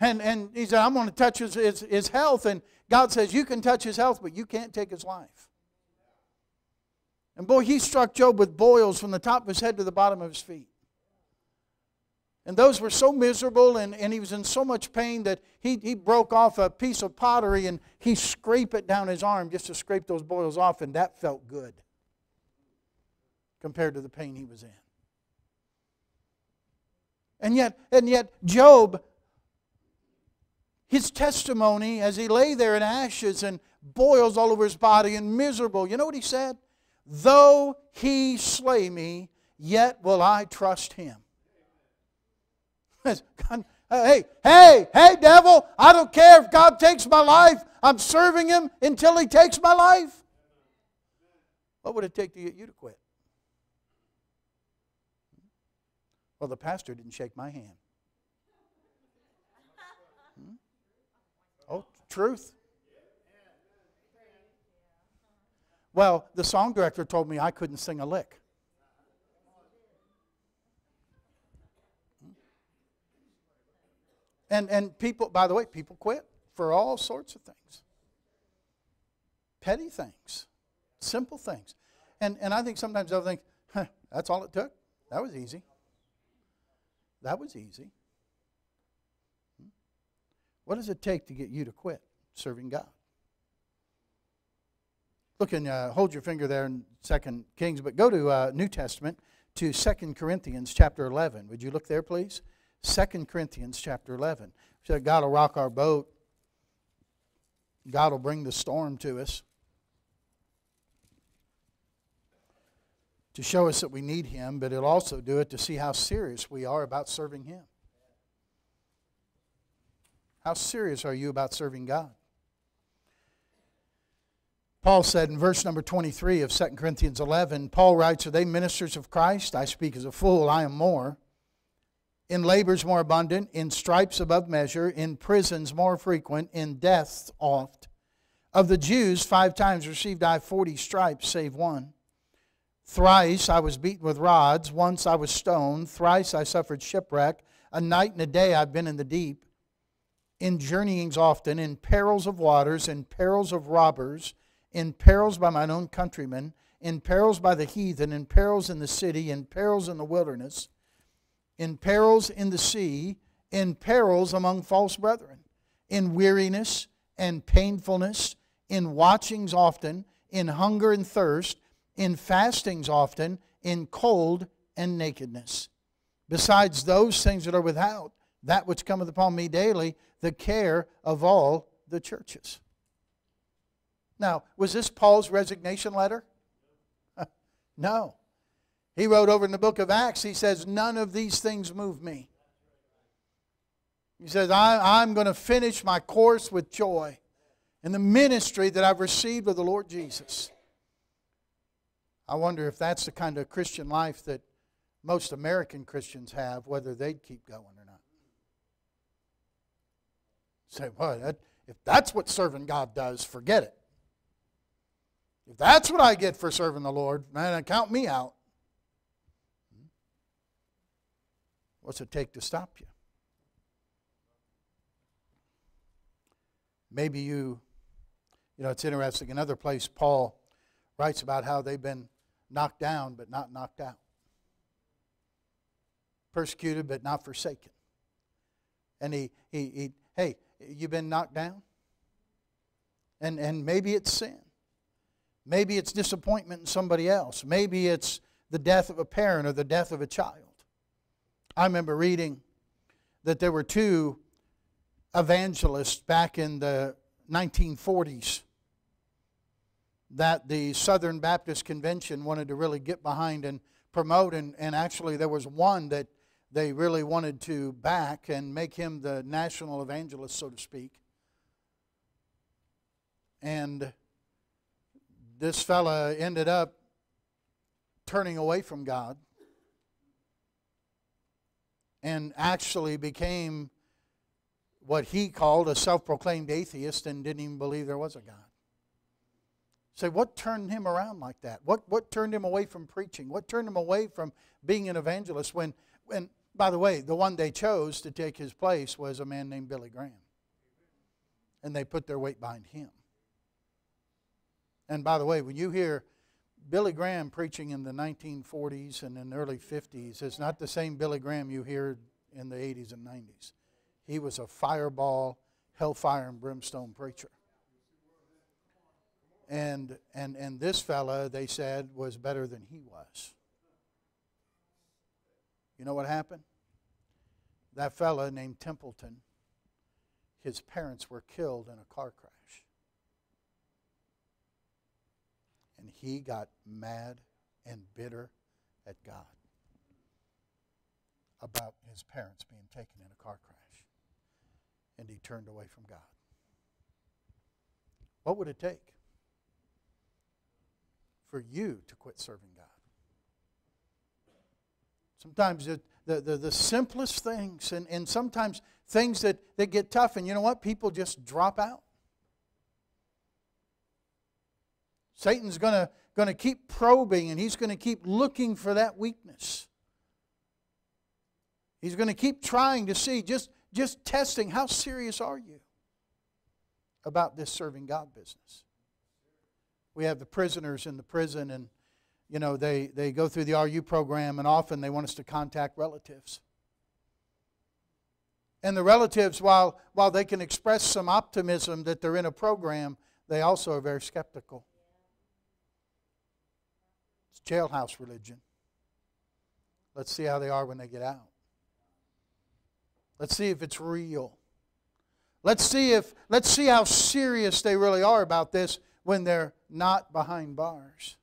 And, and he said, I'm going to touch his, his, his health. And God says, You can touch his health, but you can't take his life. And boy, he struck Job with boils from the top of his head to the bottom of his feet. And those were so miserable, and, and he was in so much pain that he, he broke off a piece of pottery and he scraped it down his arm just to scrape those boils off, and that felt good compared to the pain he was in. And yet, and yet Job, his testimony as he lay there in ashes and boils all over his body and miserable, you know what he said? Though he slay me, yet will I trust him. God, hey, hey, hey, devil, I don't care if God takes my life. I'm serving him until he takes my life. What would it take to get you to quit? Well, the pastor didn't shake my hand. Hmm? Oh, truth. Well, the song director told me I couldn't sing a lick. And, and people, by the way, people quit for all sorts of things. Petty things, simple things. And, and I think sometimes they'll think, huh, that's all it took? That was easy. That was easy. Hmm? What does it take to get you to quit serving God? Look and uh, hold your finger there in Second Kings, but go to uh, New Testament to Second Corinthians chapter 11. Would you look there, please? 2 Corinthians chapter 11. said God will rock our boat. God will bring the storm to us to show us that we need Him, but He'll also do it to see how serious we are about serving Him. How serious are you about serving God? Paul said in verse number 23 of 2 Corinthians 11, Paul writes, Are they ministers of Christ? I speak as a fool, I am more in labors more abundant, in stripes above measure, in prisons more frequent, in deaths oft. Of the Jews, five times received I forty stripes, save one. Thrice I was beaten with rods, once I was stoned, thrice I suffered shipwreck, a night and a day I've been in the deep. In journeyings often, in perils of waters, in perils of robbers, in perils by mine own countrymen, in perils by the heathen, in perils in the city, in perils in the wilderness in perils in the sea, in perils among false brethren, in weariness and painfulness, in watchings often, in hunger and thirst, in fastings often, in cold and nakedness. Besides those things that are without, that which cometh upon me daily, the care of all the churches. Now, was this Paul's resignation letter? no. He wrote over in the book of Acts, he says, None of these things move me. He says, I, am going to finish my course with joy in the ministry that I've received of the Lord Jesus. I wonder if that's the kind of Christian life that most American Christians have, whether they'd keep going or not. Say, well, that, if that's what serving God does, forget it. If that's what I get for serving the Lord, man, count me out. What's it take to stop you? Maybe you, you know, it's interesting. Another place, Paul writes about how they've been knocked down but not knocked out, persecuted but not forsaken. And he, he, he hey, you've been knocked down? And, and maybe it's sin. Maybe it's disappointment in somebody else. Maybe it's the death of a parent or the death of a child. I remember reading that there were two evangelists back in the 1940s that the Southern Baptist Convention wanted to really get behind and promote. And, and actually, there was one that they really wanted to back and make him the national evangelist, so to speak. And this fella ended up turning away from God and actually became what he called a self proclaimed atheist and didn't even believe there was a God. Say, what turned him around like that? What, what turned him away from preaching? What turned him away from being an evangelist when, when, by the way, the one they chose to take his place was a man named Billy Graham. And they put their weight behind him. And by the way, when you hear Billy Graham preaching in the 1940s and in the early 50s, is not the same Billy Graham you hear in the 80s and 90s. He was a fireball, hellfire and brimstone preacher. And, and, and this fella, they said, was better than he was. You know what happened? That fella named Templeton, his parents were killed in a car crash. And he got mad and bitter at God about his parents being taken in a car crash. And he turned away from God. What would it take? for you to quit serving God. Sometimes it, the, the, the simplest things, and, and sometimes things that, that get tough, and you know what? People just drop out. Satan's going to keep probing and he's going to keep looking for that weakness. He's going to keep trying to see, just, just testing, how serious are you about this serving God business? we have the prisoners in the prison and you know they, they go through the RU program and often they want us to contact relatives and the relatives while, while they can express some optimism that they're in a program they also are very skeptical it's jailhouse religion let's see how they are when they get out let's see if it's real let's see if let's see how serious they really are about this when they're not behind bars.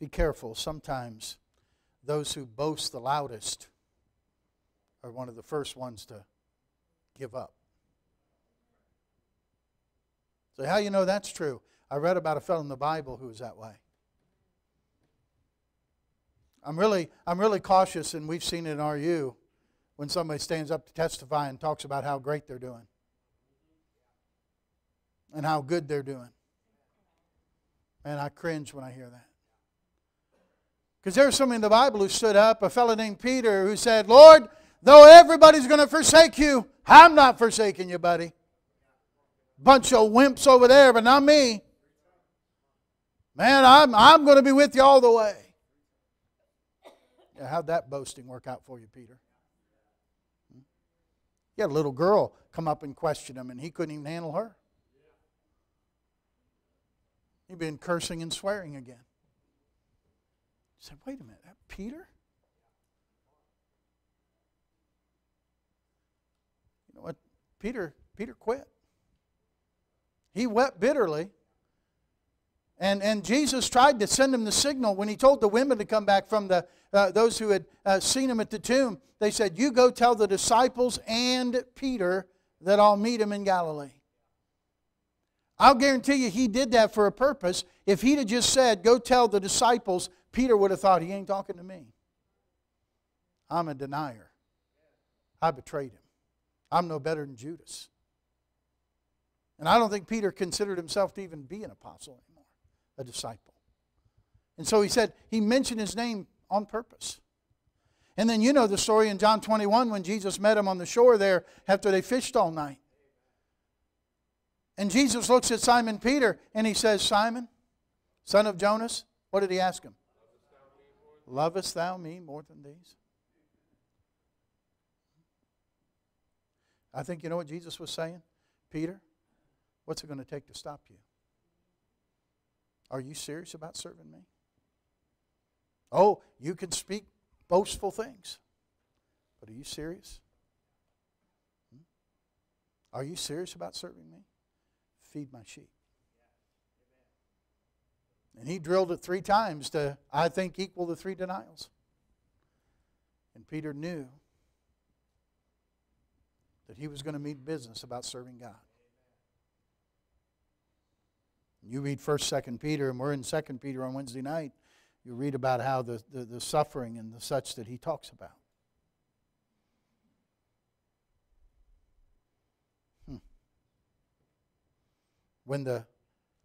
Be careful. Sometimes those who boast the loudest are one of the first ones to give up. So, how you know that's true? I read about a fellow in the Bible who was that way. I'm really, I'm really cautious, and we've seen it in RU when somebody stands up to testify and talks about how great they're doing and how good they're doing. And I cringe when I hear that. Because there's somebody in the Bible who stood up, a fellow named Peter, who said, Lord, though everybody's going to forsake you, I'm not forsaking you, buddy. Bunch of wimps over there, but not me. Man, I'm, I'm going to be with you all the way. How'd that boasting work out for you, Peter? Hmm? He had a little girl come up and question him, and he couldn't even handle her. He'd been cursing and swearing again. He said, Wait a minute, that Peter? You know what? Peter, Peter quit. He wept bitterly. And, and Jesus tried to send him the signal when he told the women to come back from the, uh, those who had uh, seen him at the tomb. They said, You go tell the disciples and Peter that I'll meet him in Galilee. I'll guarantee you he did that for a purpose. If he'd have just said, Go tell the disciples, Peter would have thought, He ain't talking to me. I'm a denier. I betrayed him. I'm no better than Judas. And I don't think Peter considered himself to even be an apostle anymore, a disciple. And so he said, he mentioned his name on purpose. And then you know the story in John 21 when Jesus met him on the shore there after they fished all night. And Jesus looks at Simon Peter and he says, Simon, son of Jonas, what did he ask him? Lovest thou me more than these? I think you know what Jesus was saying? Peter, what's it going to take to stop you? Are you serious about serving me? Oh, you can speak boastful things, but are you serious? Hmm? Are you serious about serving me? Feed my sheep. And he drilled it three times to, I think, equal the three denials. And Peter knew that he was going to meet business about serving God. You read 1st, 2nd Peter, and we're in 2nd Peter on Wednesday night. You read about how the, the, the suffering and the such that he talks about. Hmm. When the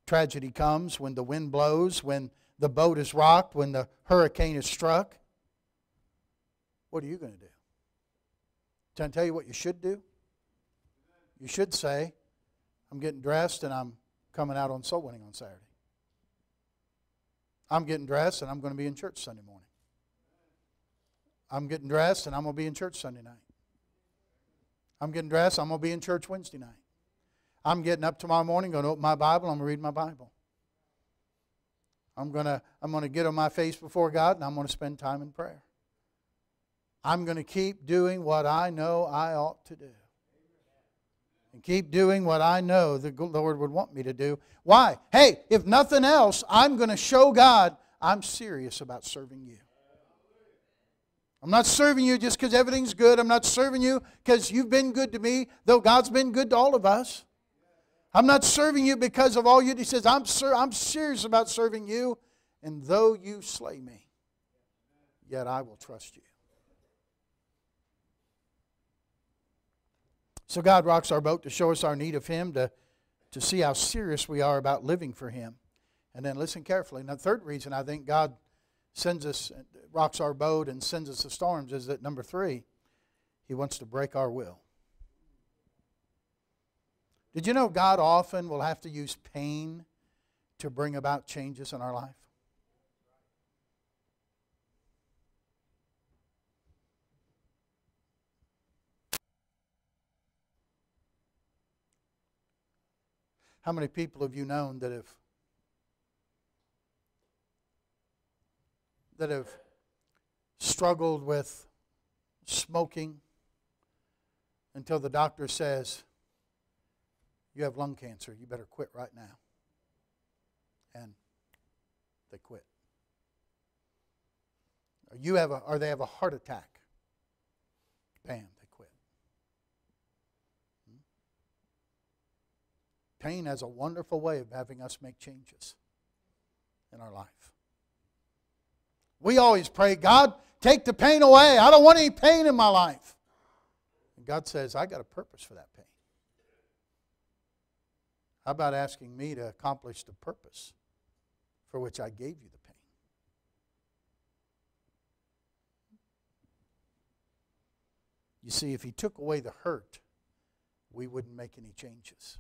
tragedy comes, when the wind blows, when the boat is rocked, when the hurricane is struck, what are you going to do? Can I tell you what you should do? You should say, I'm getting dressed and I'm coming out on soul winning on Saturday. I'm getting dressed and I'm going to be in church Sunday morning. I'm getting dressed and I'm going to be in church Sunday night. I'm getting dressed, I'm going to be in church Wednesday night. I'm getting up tomorrow morning, going to open my Bible, I'm going to read my Bible. I'm going to, I'm going to get on my face before God and I'm going to spend time in prayer. I'm going to keep doing what I know I ought to do and keep doing what I know the Lord would want me to do. Why? Hey, if nothing else, I'm going to show God I'm serious about serving you. I'm not serving you just because everything's good. I'm not serving you because you've been good to me, though God's been good to all of us. I'm not serving you because of all you. He says, I'm, ser- I'm serious about serving you, and though you slay me, yet I will trust you. So God rocks our boat to show us our need of Him, to, to see how serious we are about living for Him. And then listen carefully. Now, the third reason I think God sends us, rocks our boat and sends us the storms is that number three, He wants to break our will. Did you know God often will have to use pain to bring about changes in our life? How many people have you known that have that have struggled with smoking until the doctor says you have lung cancer, you better quit right now. And they quit. Or you have a or they have a heart attack. Bam, Pain has a wonderful way of having us make changes in our life. We always pray, God, take the pain away. I don't want any pain in my life. And God says, I got a purpose for that pain. How about asking me to accomplish the purpose for which I gave you the pain? You see, if He took away the hurt, we wouldn't make any changes.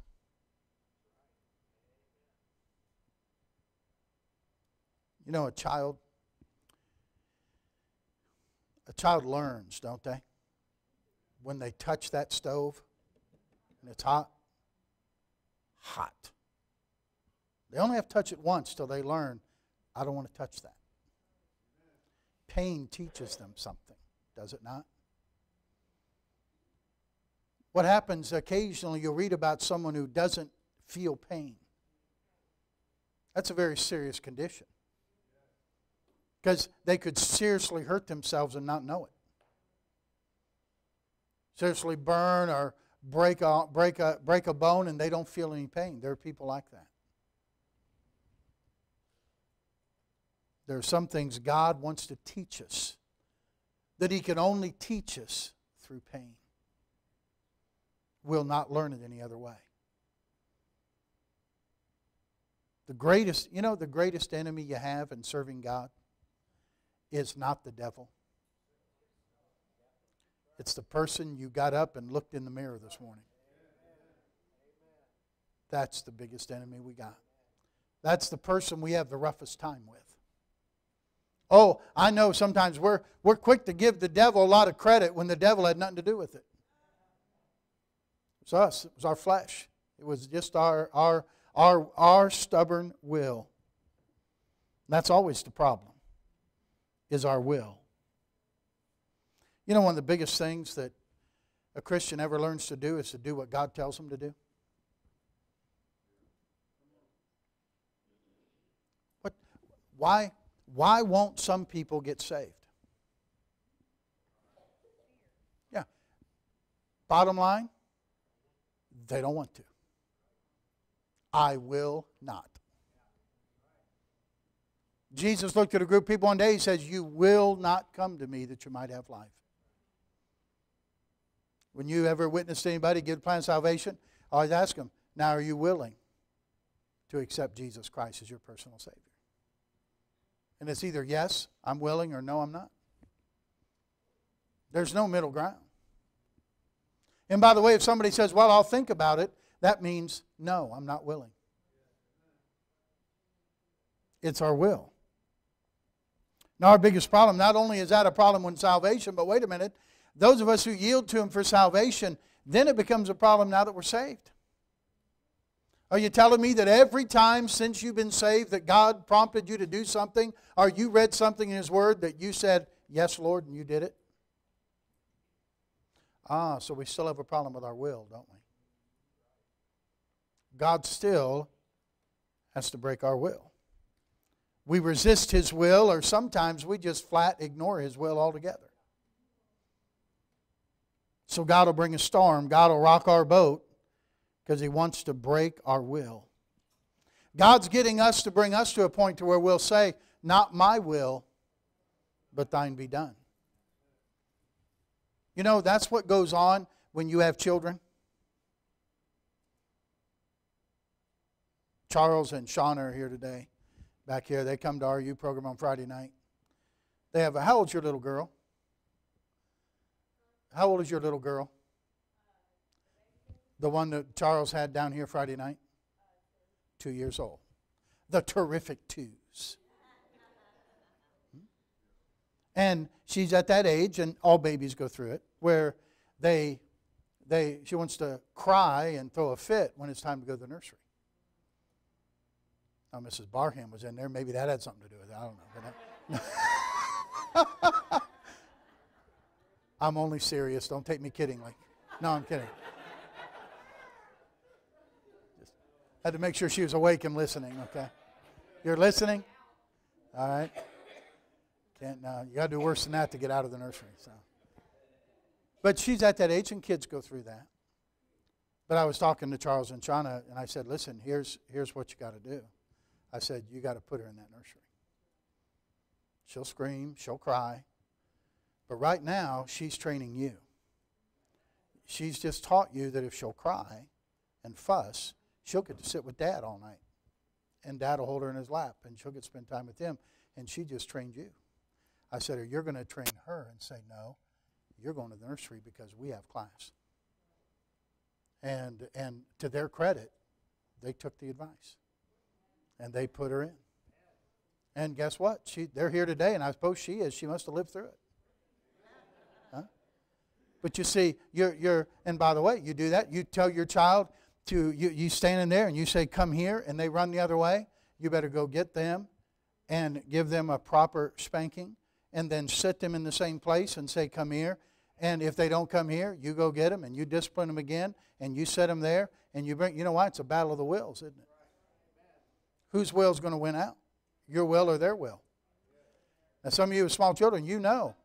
You know, a child, a child learns, don't they? when they touch that stove and it's hot? Hot. They only have to touch it once till they learn, I don't want to touch that. Pain teaches them something, does it not? What happens occasionally, you'll read about someone who doesn't feel pain. That's a very serious condition. Because they could seriously hurt themselves and not know it. Seriously burn or break a, break a, break a bone and they don't feel any pain. There are people like that. There are some things God wants to teach us that He can only teach us through pain. We'll not learn it any other way. The greatest, you know, the greatest enemy you have in serving God is not the devil. It's the person you got up and looked in the mirror this morning. That's the biggest enemy we got. That's the person we have the roughest time with. Oh, I know sometimes we're, we're quick to give the devil a lot of credit when the devil had nothing to do with it. It was us, it was our flesh. It was just our, our, our, our stubborn will. And That's always the problem, is our will. You know, one of the biggest things that a Christian ever learns to do is to do what God tells them to do. What, why, why won't some people get saved? Yeah. Bottom line, they don't want to. I will not. Jesus looked at a group of people one day. He says, You will not come to me that you might have life. When you ever witnessed anybody give the plan of salvation, I always ask them, Now are you willing to accept Jesus Christ as your personal Savior? And it's either yes, I'm willing, or no, I'm not. There's no middle ground. And by the way, if somebody says, Well, I'll think about it, that means no, I'm not willing. It's our will. Now, our biggest problem, not only is that a problem with salvation, but wait a minute, those of us who yield to Him for salvation, then it becomes a problem now that we're saved. Are you telling me that every time since you've been saved that God prompted you to do something, or you read something in His Word that you said, Yes, Lord, and you did it? Ah, so we still have a problem with our will, don't we? God still has to break our will. We resist His will, or sometimes we just flat ignore His will altogether. So God will bring a storm, God will rock our boat because He wants to break our will. God's getting us to bring us to a point to where we'll say, Not my will, but thine be done. You know, that's what goes on when you have children. Charles and Shauna are here today, back here. They come to our RU program on Friday night. They have a, how old's your little girl? How old is your little girl? The one that Charles had down here Friday night? Two years old. The terrific twos. And she's at that age, and all babies go through it, where they, they, she wants to cry and throw a fit when it's time to go to the nursery. Now, Mrs. Barham was in there. Maybe that had something to do with it. I don't know. I'm only serious. Don't take me kiddingly. No, I'm kidding. Just had to make sure she was awake and listening, okay? You're listening? All right. Can't now. You got to do worse than that to get out of the nursery. So, but she's at that age, and kids go through that. But I was talking to Charles and Shauna, and I said, "Listen, here's here's what you got to do." I said, You got to put her in that nursery. She'll scream, she'll cry. But right now, she's training you. She's just taught you that if she'll cry and fuss, she'll get to sit with dad all night. And dad will hold her in his lap, and she'll get to spend time with him. And she just trained you. I said, Or you're going to train her and say, No, you're going to the nursery because we have class. And, and to their credit, they took the advice and they put her in. And guess what? She, they're here today, and I suppose she is. She must have lived through it. Huh? But you see, you're, you're, and by the way, you do that. You tell your child to, you, you stand in there and you say, come here, and they run the other way. You better go get them and give them a proper spanking and then sit them in the same place and say, come here. And if they don't come here, you go get them and you discipline them again and you set them there and you bring, you know why? It's a battle of the wills, isn't it? Whose will is going to win out? Your will or their will? Now, some of you with small children, you know.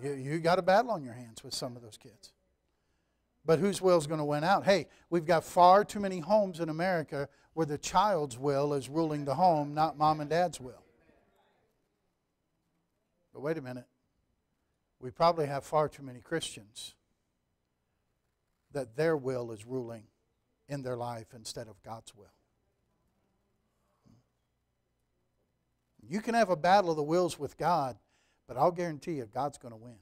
You, you got a battle on your hands with some of those kids. But whose will is going to win out? Hey, we've got far too many homes in America where the child's will is ruling the home, not mom and dad's will. But wait a minute. We probably have far too many Christians that their will is ruling in their life instead of God's will. You can have a battle of the wills with God, but I'll guarantee you God's going to win.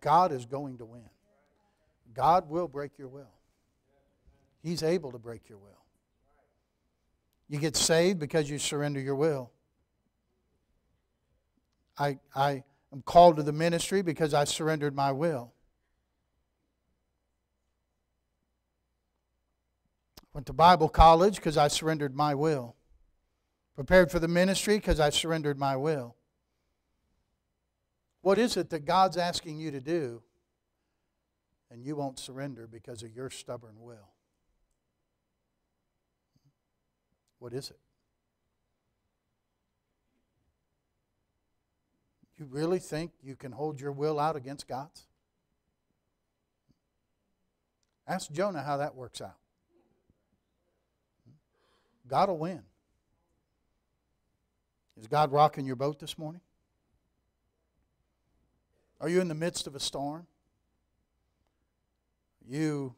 God is going to win. God will break your will. He's able to break your will. You get saved because you surrender your will. I, I am called to the ministry because I surrendered my will. Went to Bible college because I surrendered my will. Prepared for the ministry because I surrendered my will. What is it that God's asking you to do and you won't surrender because of your stubborn will? What is it? You really think you can hold your will out against God's? Ask Jonah how that works out. God will win. Is God rocking your boat this morning? Are you in the midst of a storm? Are You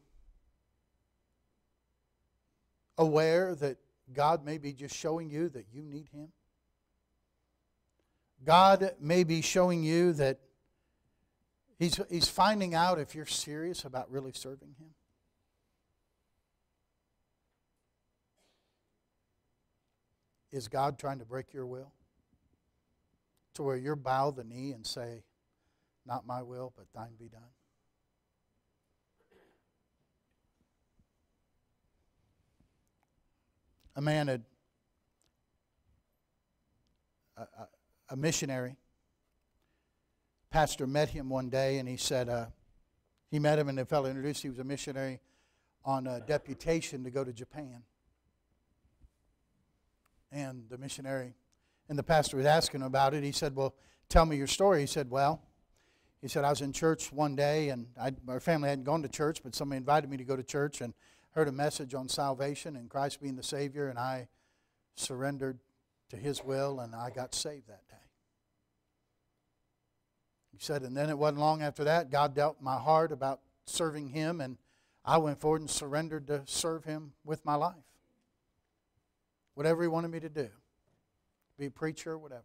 aware that God may be just showing you that you need Him? God may be showing you that He's, he's finding out if you're serious about really serving Him. Is God trying to break your will? To where you bow the knee and say, Not my will, but thine be done? A man had, a, a, a missionary, pastor met him one day and he said, uh, he met him and the fellow introduced he was a missionary on a deputation to go to Japan. And the missionary and the pastor was asking him about it. He said, Well, tell me your story. He said, Well, he said, I was in church one day and I, our family hadn't gone to church, but somebody invited me to go to church and heard a message on salvation and Christ being the Savior, and I surrendered to His will and I got saved that day. He said, and then it wasn't long after that, God dealt my heart about serving Him, and I went forward and surrendered to serve Him with my life whatever he wanted me to do be a preacher whatever.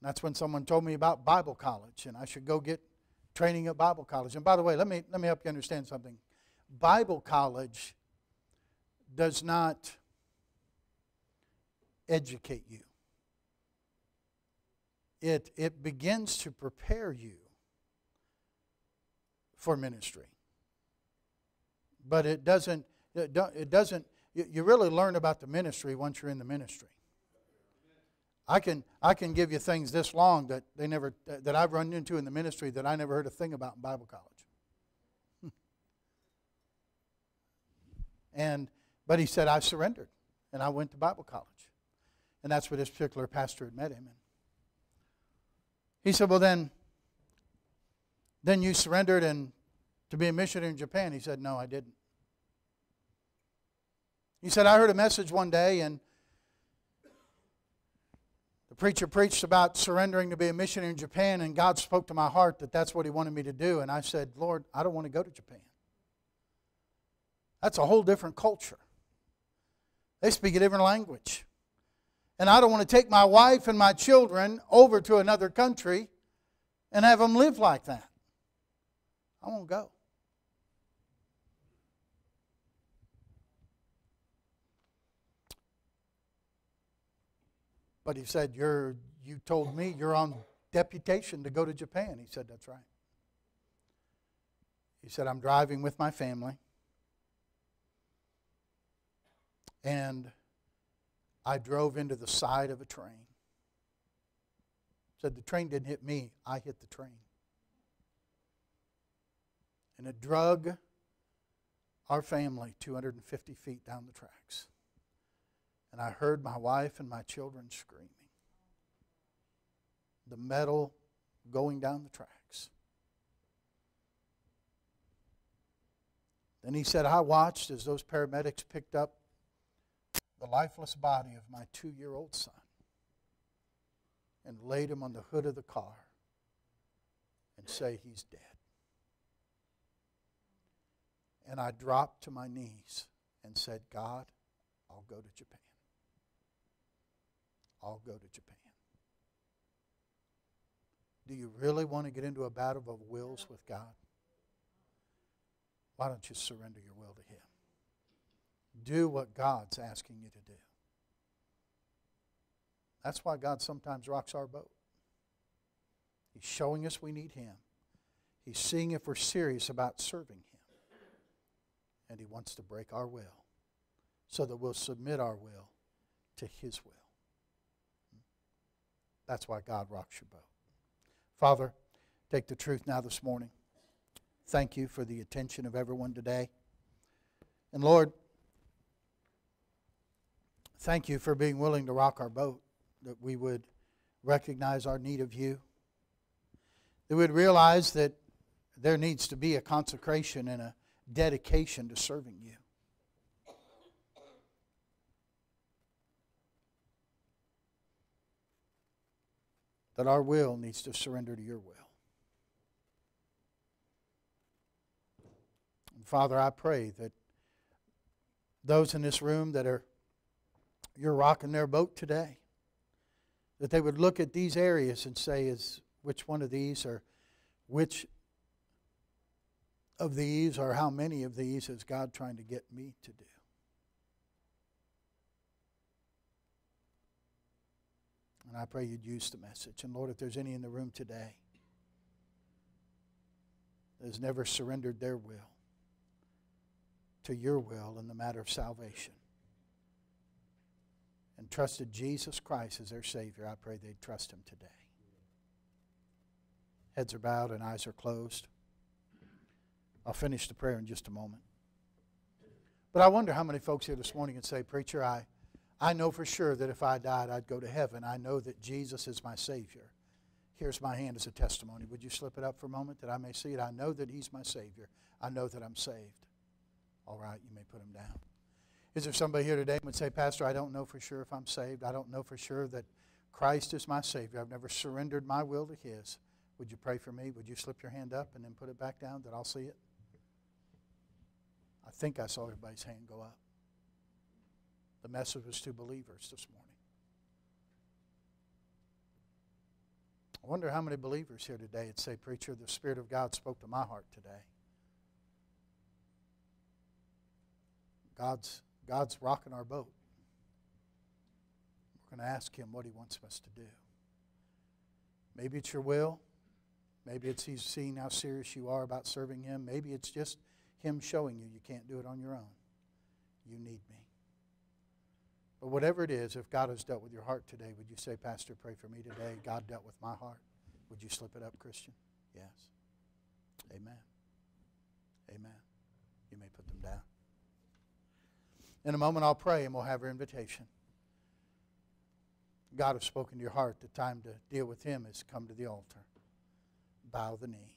And that's when someone told me about Bible college and I should go get training at Bible college. And by the way, let me, let me help you understand something. Bible college does not educate you, it, it begins to prepare you for ministry. But it doesn't, it doesn't you, you really learn about the ministry once you're in the ministry. I can, I can give you things this long that they never that I've run into in the ministry that I never heard a thing about in Bible college. Hmm. and but he said I surrendered and I went to Bible college. And that's where this particular pastor had met him. And he said, Well then then you surrendered and to be a missionary in Japan. He said, No, I didn't. He said, I heard a message one day, and the preacher preached about surrendering to be a missionary in Japan, and God spoke to my heart that that's what He wanted me to do. And I said, Lord, I don't want to go to Japan. That's a whole different culture. They speak a different language. And I don't want to take my wife and my children over to another country and have them live like that. I won't go. But he said, You're, You told me you're on deputation to go to Japan. He said, That's right. He said, I'm driving with my family. And I drove into the side of a train. Said the train didn't hit me, I hit the train. And it drug our family 250 feet down the tracks. And I heard my wife and my children screaming. The metal going down the tracks. Then he said, I watched as those paramedics picked up the lifeless body of my two year old son and laid him on the hood of the car and say he's dead. And I dropped to my knees and said, God, I'll go to Japan. I'll go to Japan. Do you really want to get into a battle of wills with God? Why don't you surrender your will to Him? Do what God's asking you to do. That's why God sometimes rocks our boat. He's showing us we need Him. He's seeing if we're serious about serving Him. And He wants to break our will so that we'll submit our will to His will. That's why God rocks your boat. Father, take the truth now this morning. Thank you for the attention of everyone today. And Lord, thank you for being willing to rock our boat, that we would recognize our need of you, that we would realize that there needs to be a consecration and a dedication to serving you. That our will needs to surrender to your will. And Father, I pray that those in this room that are you're rocking their boat today, that they would look at these areas and say, is which one of these or which of these or how many of these is God trying to get me to do? And I pray you'd use the message. And Lord, if there's any in the room today that has never surrendered their will to your will in the matter of salvation and trusted Jesus Christ as their Savior, I pray they'd trust Him today. Heads are bowed and eyes are closed. I'll finish the prayer in just a moment. But I wonder how many folks here this morning can say, Preacher, I, I know for sure that if I died, I'd go to heaven. I know that Jesus is my Savior. Here's my hand as a testimony. Would you slip it up for a moment that I may see it? I know that He's my Savior. I know that I'm saved. All right, you may put them down. Is there somebody here today would say, Pastor, I don't know for sure if I'm saved. I don't know for sure that Christ is my Savior. I've never surrendered my will to His. Would you pray for me? Would you slip your hand up and then put it back down that I'll see it? I think I saw everybody's hand go up. The message was to believers this morning. I wonder how many believers here today would say, Preacher, the Spirit of God spoke to my heart today. God's, God's rocking our boat. We're going to ask Him what He wants us to do. Maybe it's your will. Maybe it's He's seeing how serious you are about serving Him. Maybe it's just Him showing you you can't do it on your own. You need me. But whatever it is, if God has dealt with your heart today, would you say, Pastor, pray for me today? God dealt with my heart. Would you slip it up, Christian? Yes. Amen. Amen. You may put them down. In a moment, I'll pray and we'll have our invitation. God has spoken to your heart. The time to deal with Him has come to the altar. Bow the knee.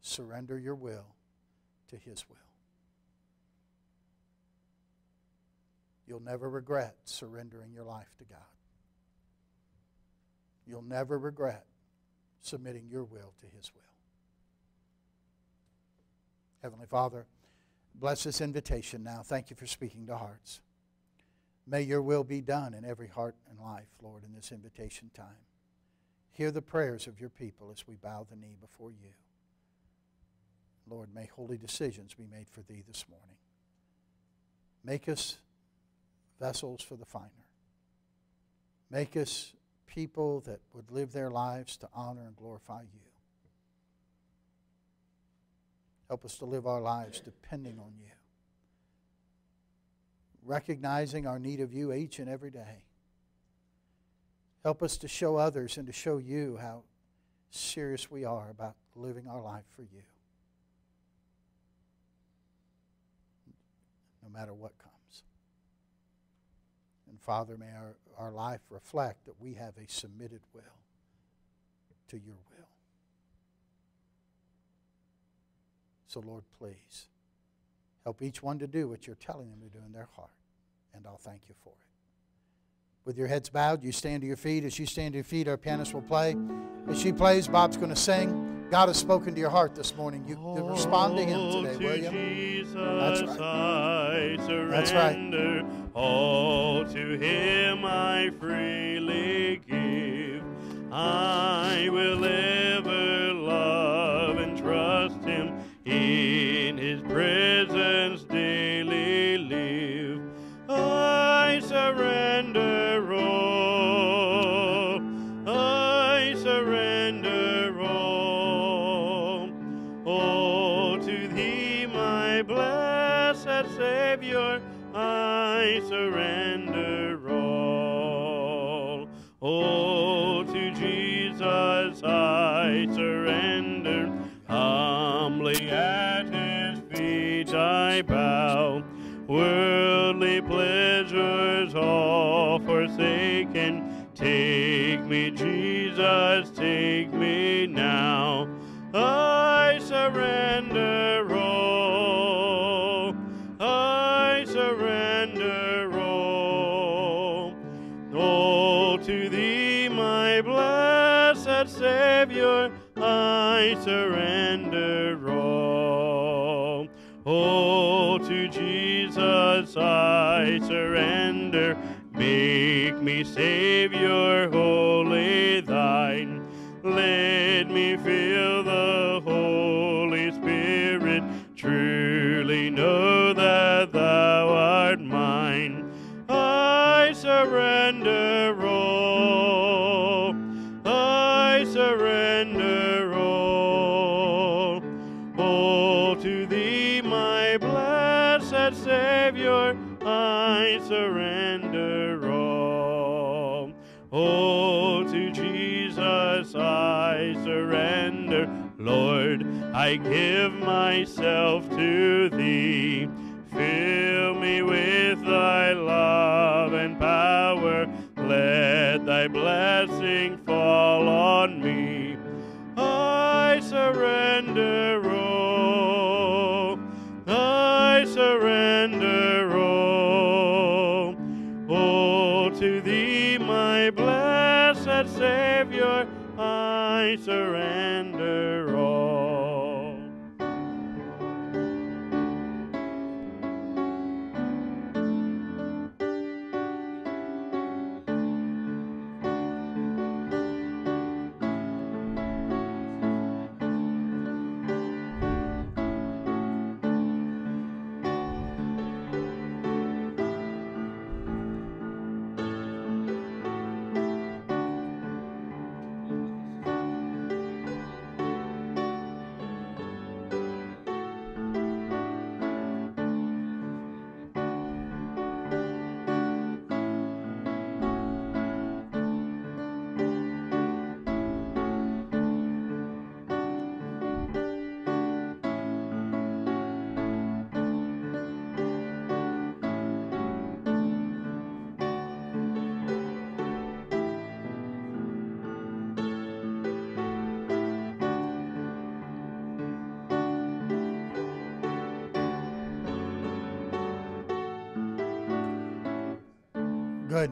Surrender your will to His will. You'll never regret surrendering your life to God. You'll never regret submitting your will to His will. Heavenly Father, bless this invitation now. Thank you for speaking to hearts. May your will be done in every heart and life, Lord, in this invitation time. Hear the prayers of your people as we bow the knee before you. Lord, may holy decisions be made for thee this morning. Make us vessels for the finer. Make us people that would live their lives to honor and glorify you. Help us to live our lives depending on you, recognizing our need of you each and every day. Help us to show others and to show you how serious we are about living our life for you. No matter what comes. Father, may our, our life reflect that we have a submitted will to your will. So, Lord, please help each one to do what you're telling them to do in their heart. And I'll thank you for it. With your heads bowed, you stand to your feet. As you stand to your feet, our pianist will play. As she plays, Bob's going to sing. God has spoken to your heart this morning. You, you respond to Him oh, today, will you? Jesus That's right. That's right. All to Him I freely give. I I bow. Worldly pleasures all forsaken. Take me, Jesus, take me now. I surrender all. I surrender all. Oh, to thee, my blessed Savior, I surrender I give myself to thee. Fill me with thy love and power. Let thy blessing fall on me. I surrender all. I surrender all. Oh, to thee, my blessed Savior, I surrender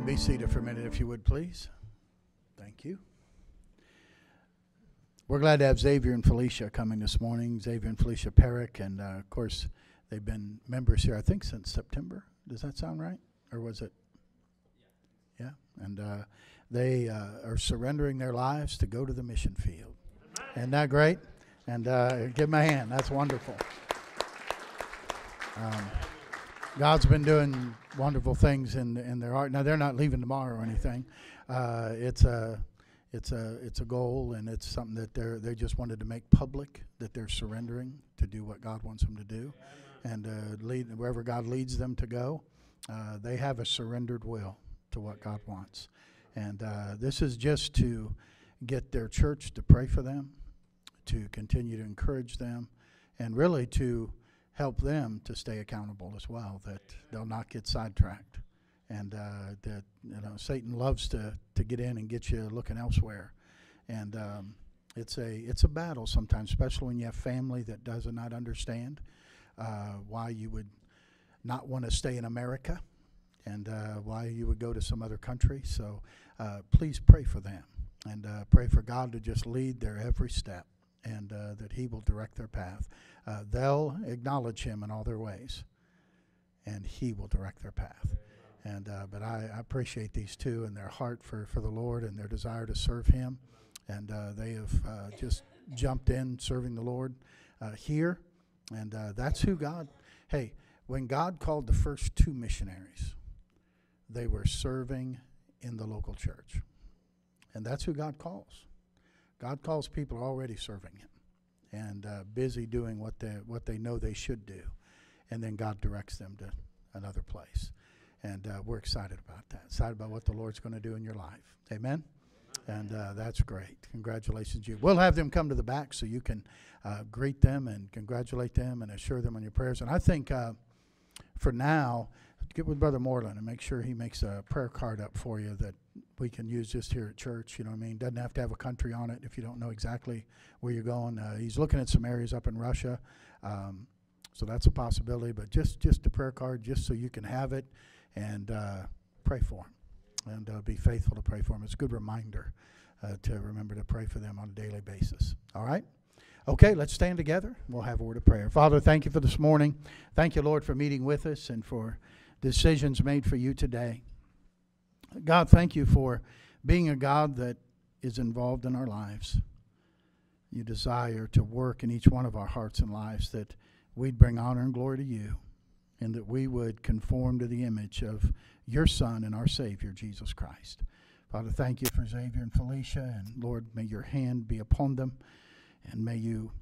be seated for a minute, if you would, please. Thank you. We're glad to have Xavier and Felicia coming this morning. Xavier and Felicia Perrick, and uh, of course, they've been members here, I think, since September. Does that sound right? Or was it? Yeah. And uh, they uh, are surrendering their lives to go to the mission field. Isn't that great? And uh, give them a hand. That's wonderful. Um, God's been doing wonderful things in in their art. Now they're not leaving tomorrow or anything. Uh, it's a it's a it's a goal, and it's something that they're they just wanted to make public that they're surrendering to do what God wants them to do, and uh, lead wherever God leads them to go. Uh, they have a surrendered will to what God wants, and uh, this is just to get their church to pray for them, to continue to encourage them, and really to help them to stay accountable as well. That they'll not get sidetracked and uh, that you know Satan loves to to get in and get you looking elsewhere, and um, it's a it's a battle sometimes, especially when you have family that does not understand uh, why you would not want to stay in America, and uh, why you would go to some other country. So uh, please pray for them and uh, pray for God to just lead their every step. And uh, that He will direct their path. they'll acknowledge Him in all their ways, and He will direct their path. And uh, but I, I, appreciate these two and their heart for, for the Lord and their desire to serve Him, and uh, they have uh, just jumped in serving the Lord uh, here, and uh, that's who God. Hey, when God called the first two missionaries, they were serving in the local church, and that's who God calls. God calls people already serving Him and uh, busy doing what they what they know they should do, and then God directs them to another place. And uh, we're excited about that. Excited about what the Lord's going to do in your life. Amen? And uh, that's great. Congratulations, you. We'll have them come to the back so you can uh, greet them and congratulate them and assure them on your prayers. And I think uh, for now, get with Brother Moreland and make sure he makes a prayer card up for you that we can use just here at church. You know what I mean? Doesn't have to have a country on it if you don't know exactly where you're going. Uh, he's looking at some areas up in Russia. Um, so that's a possibility, but just, just a prayer card just so you can have it and uh, pray for him and uh, be faithful to pray for him. It's a good reminder uh, to remember to pray for them on a daily basis. All right? Okay, let's stand together. We'll have a word of prayer. Father, thank you for this morning. Thank you, Lord, for meeting with us and for decisions made for you today. God, thank you for being a God that is involved in our lives. You desire to work in each one of our hearts and lives that we'd bring honor and glory to you and that we would conform to the image of your Son and our Savior, Jesus Christ. Father, thank you for Xavier and Felicia, and Lord, may your hand be upon them, and may you,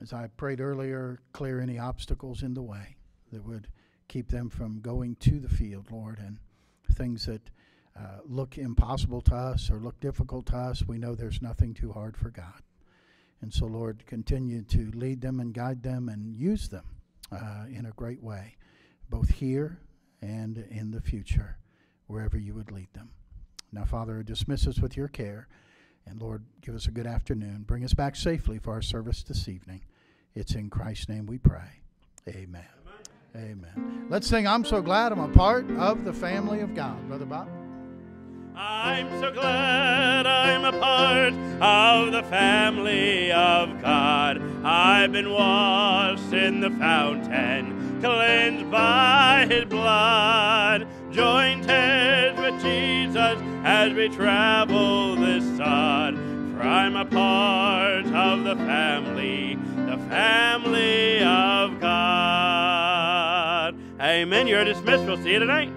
as I prayed earlier, clear any obstacles in the way that would keep them from going to the field, Lord, and things that uh, look impossible to us or look difficult to us. We know there's nothing too hard for God. And so, Lord, continue to lead them and guide them and use them uh, in a great way both here and in the future, wherever you would lead them. Now, Father, dismiss us with your care. And Lord, give us a good afternoon. Bring us back safely for our service this evening. It's in Christ's name we pray. Amen. Amen. Let's sing I'm so glad I'm a part of the family of God. Brother Bob. I'm so glad I'm a part of the family of God. I've been washed in the fountain cleansed by his blood, joined hands with Jesus as we travel this sod. For I'm a part of the family, the family of God. Amen. You're dismissed. We'll see you tonight.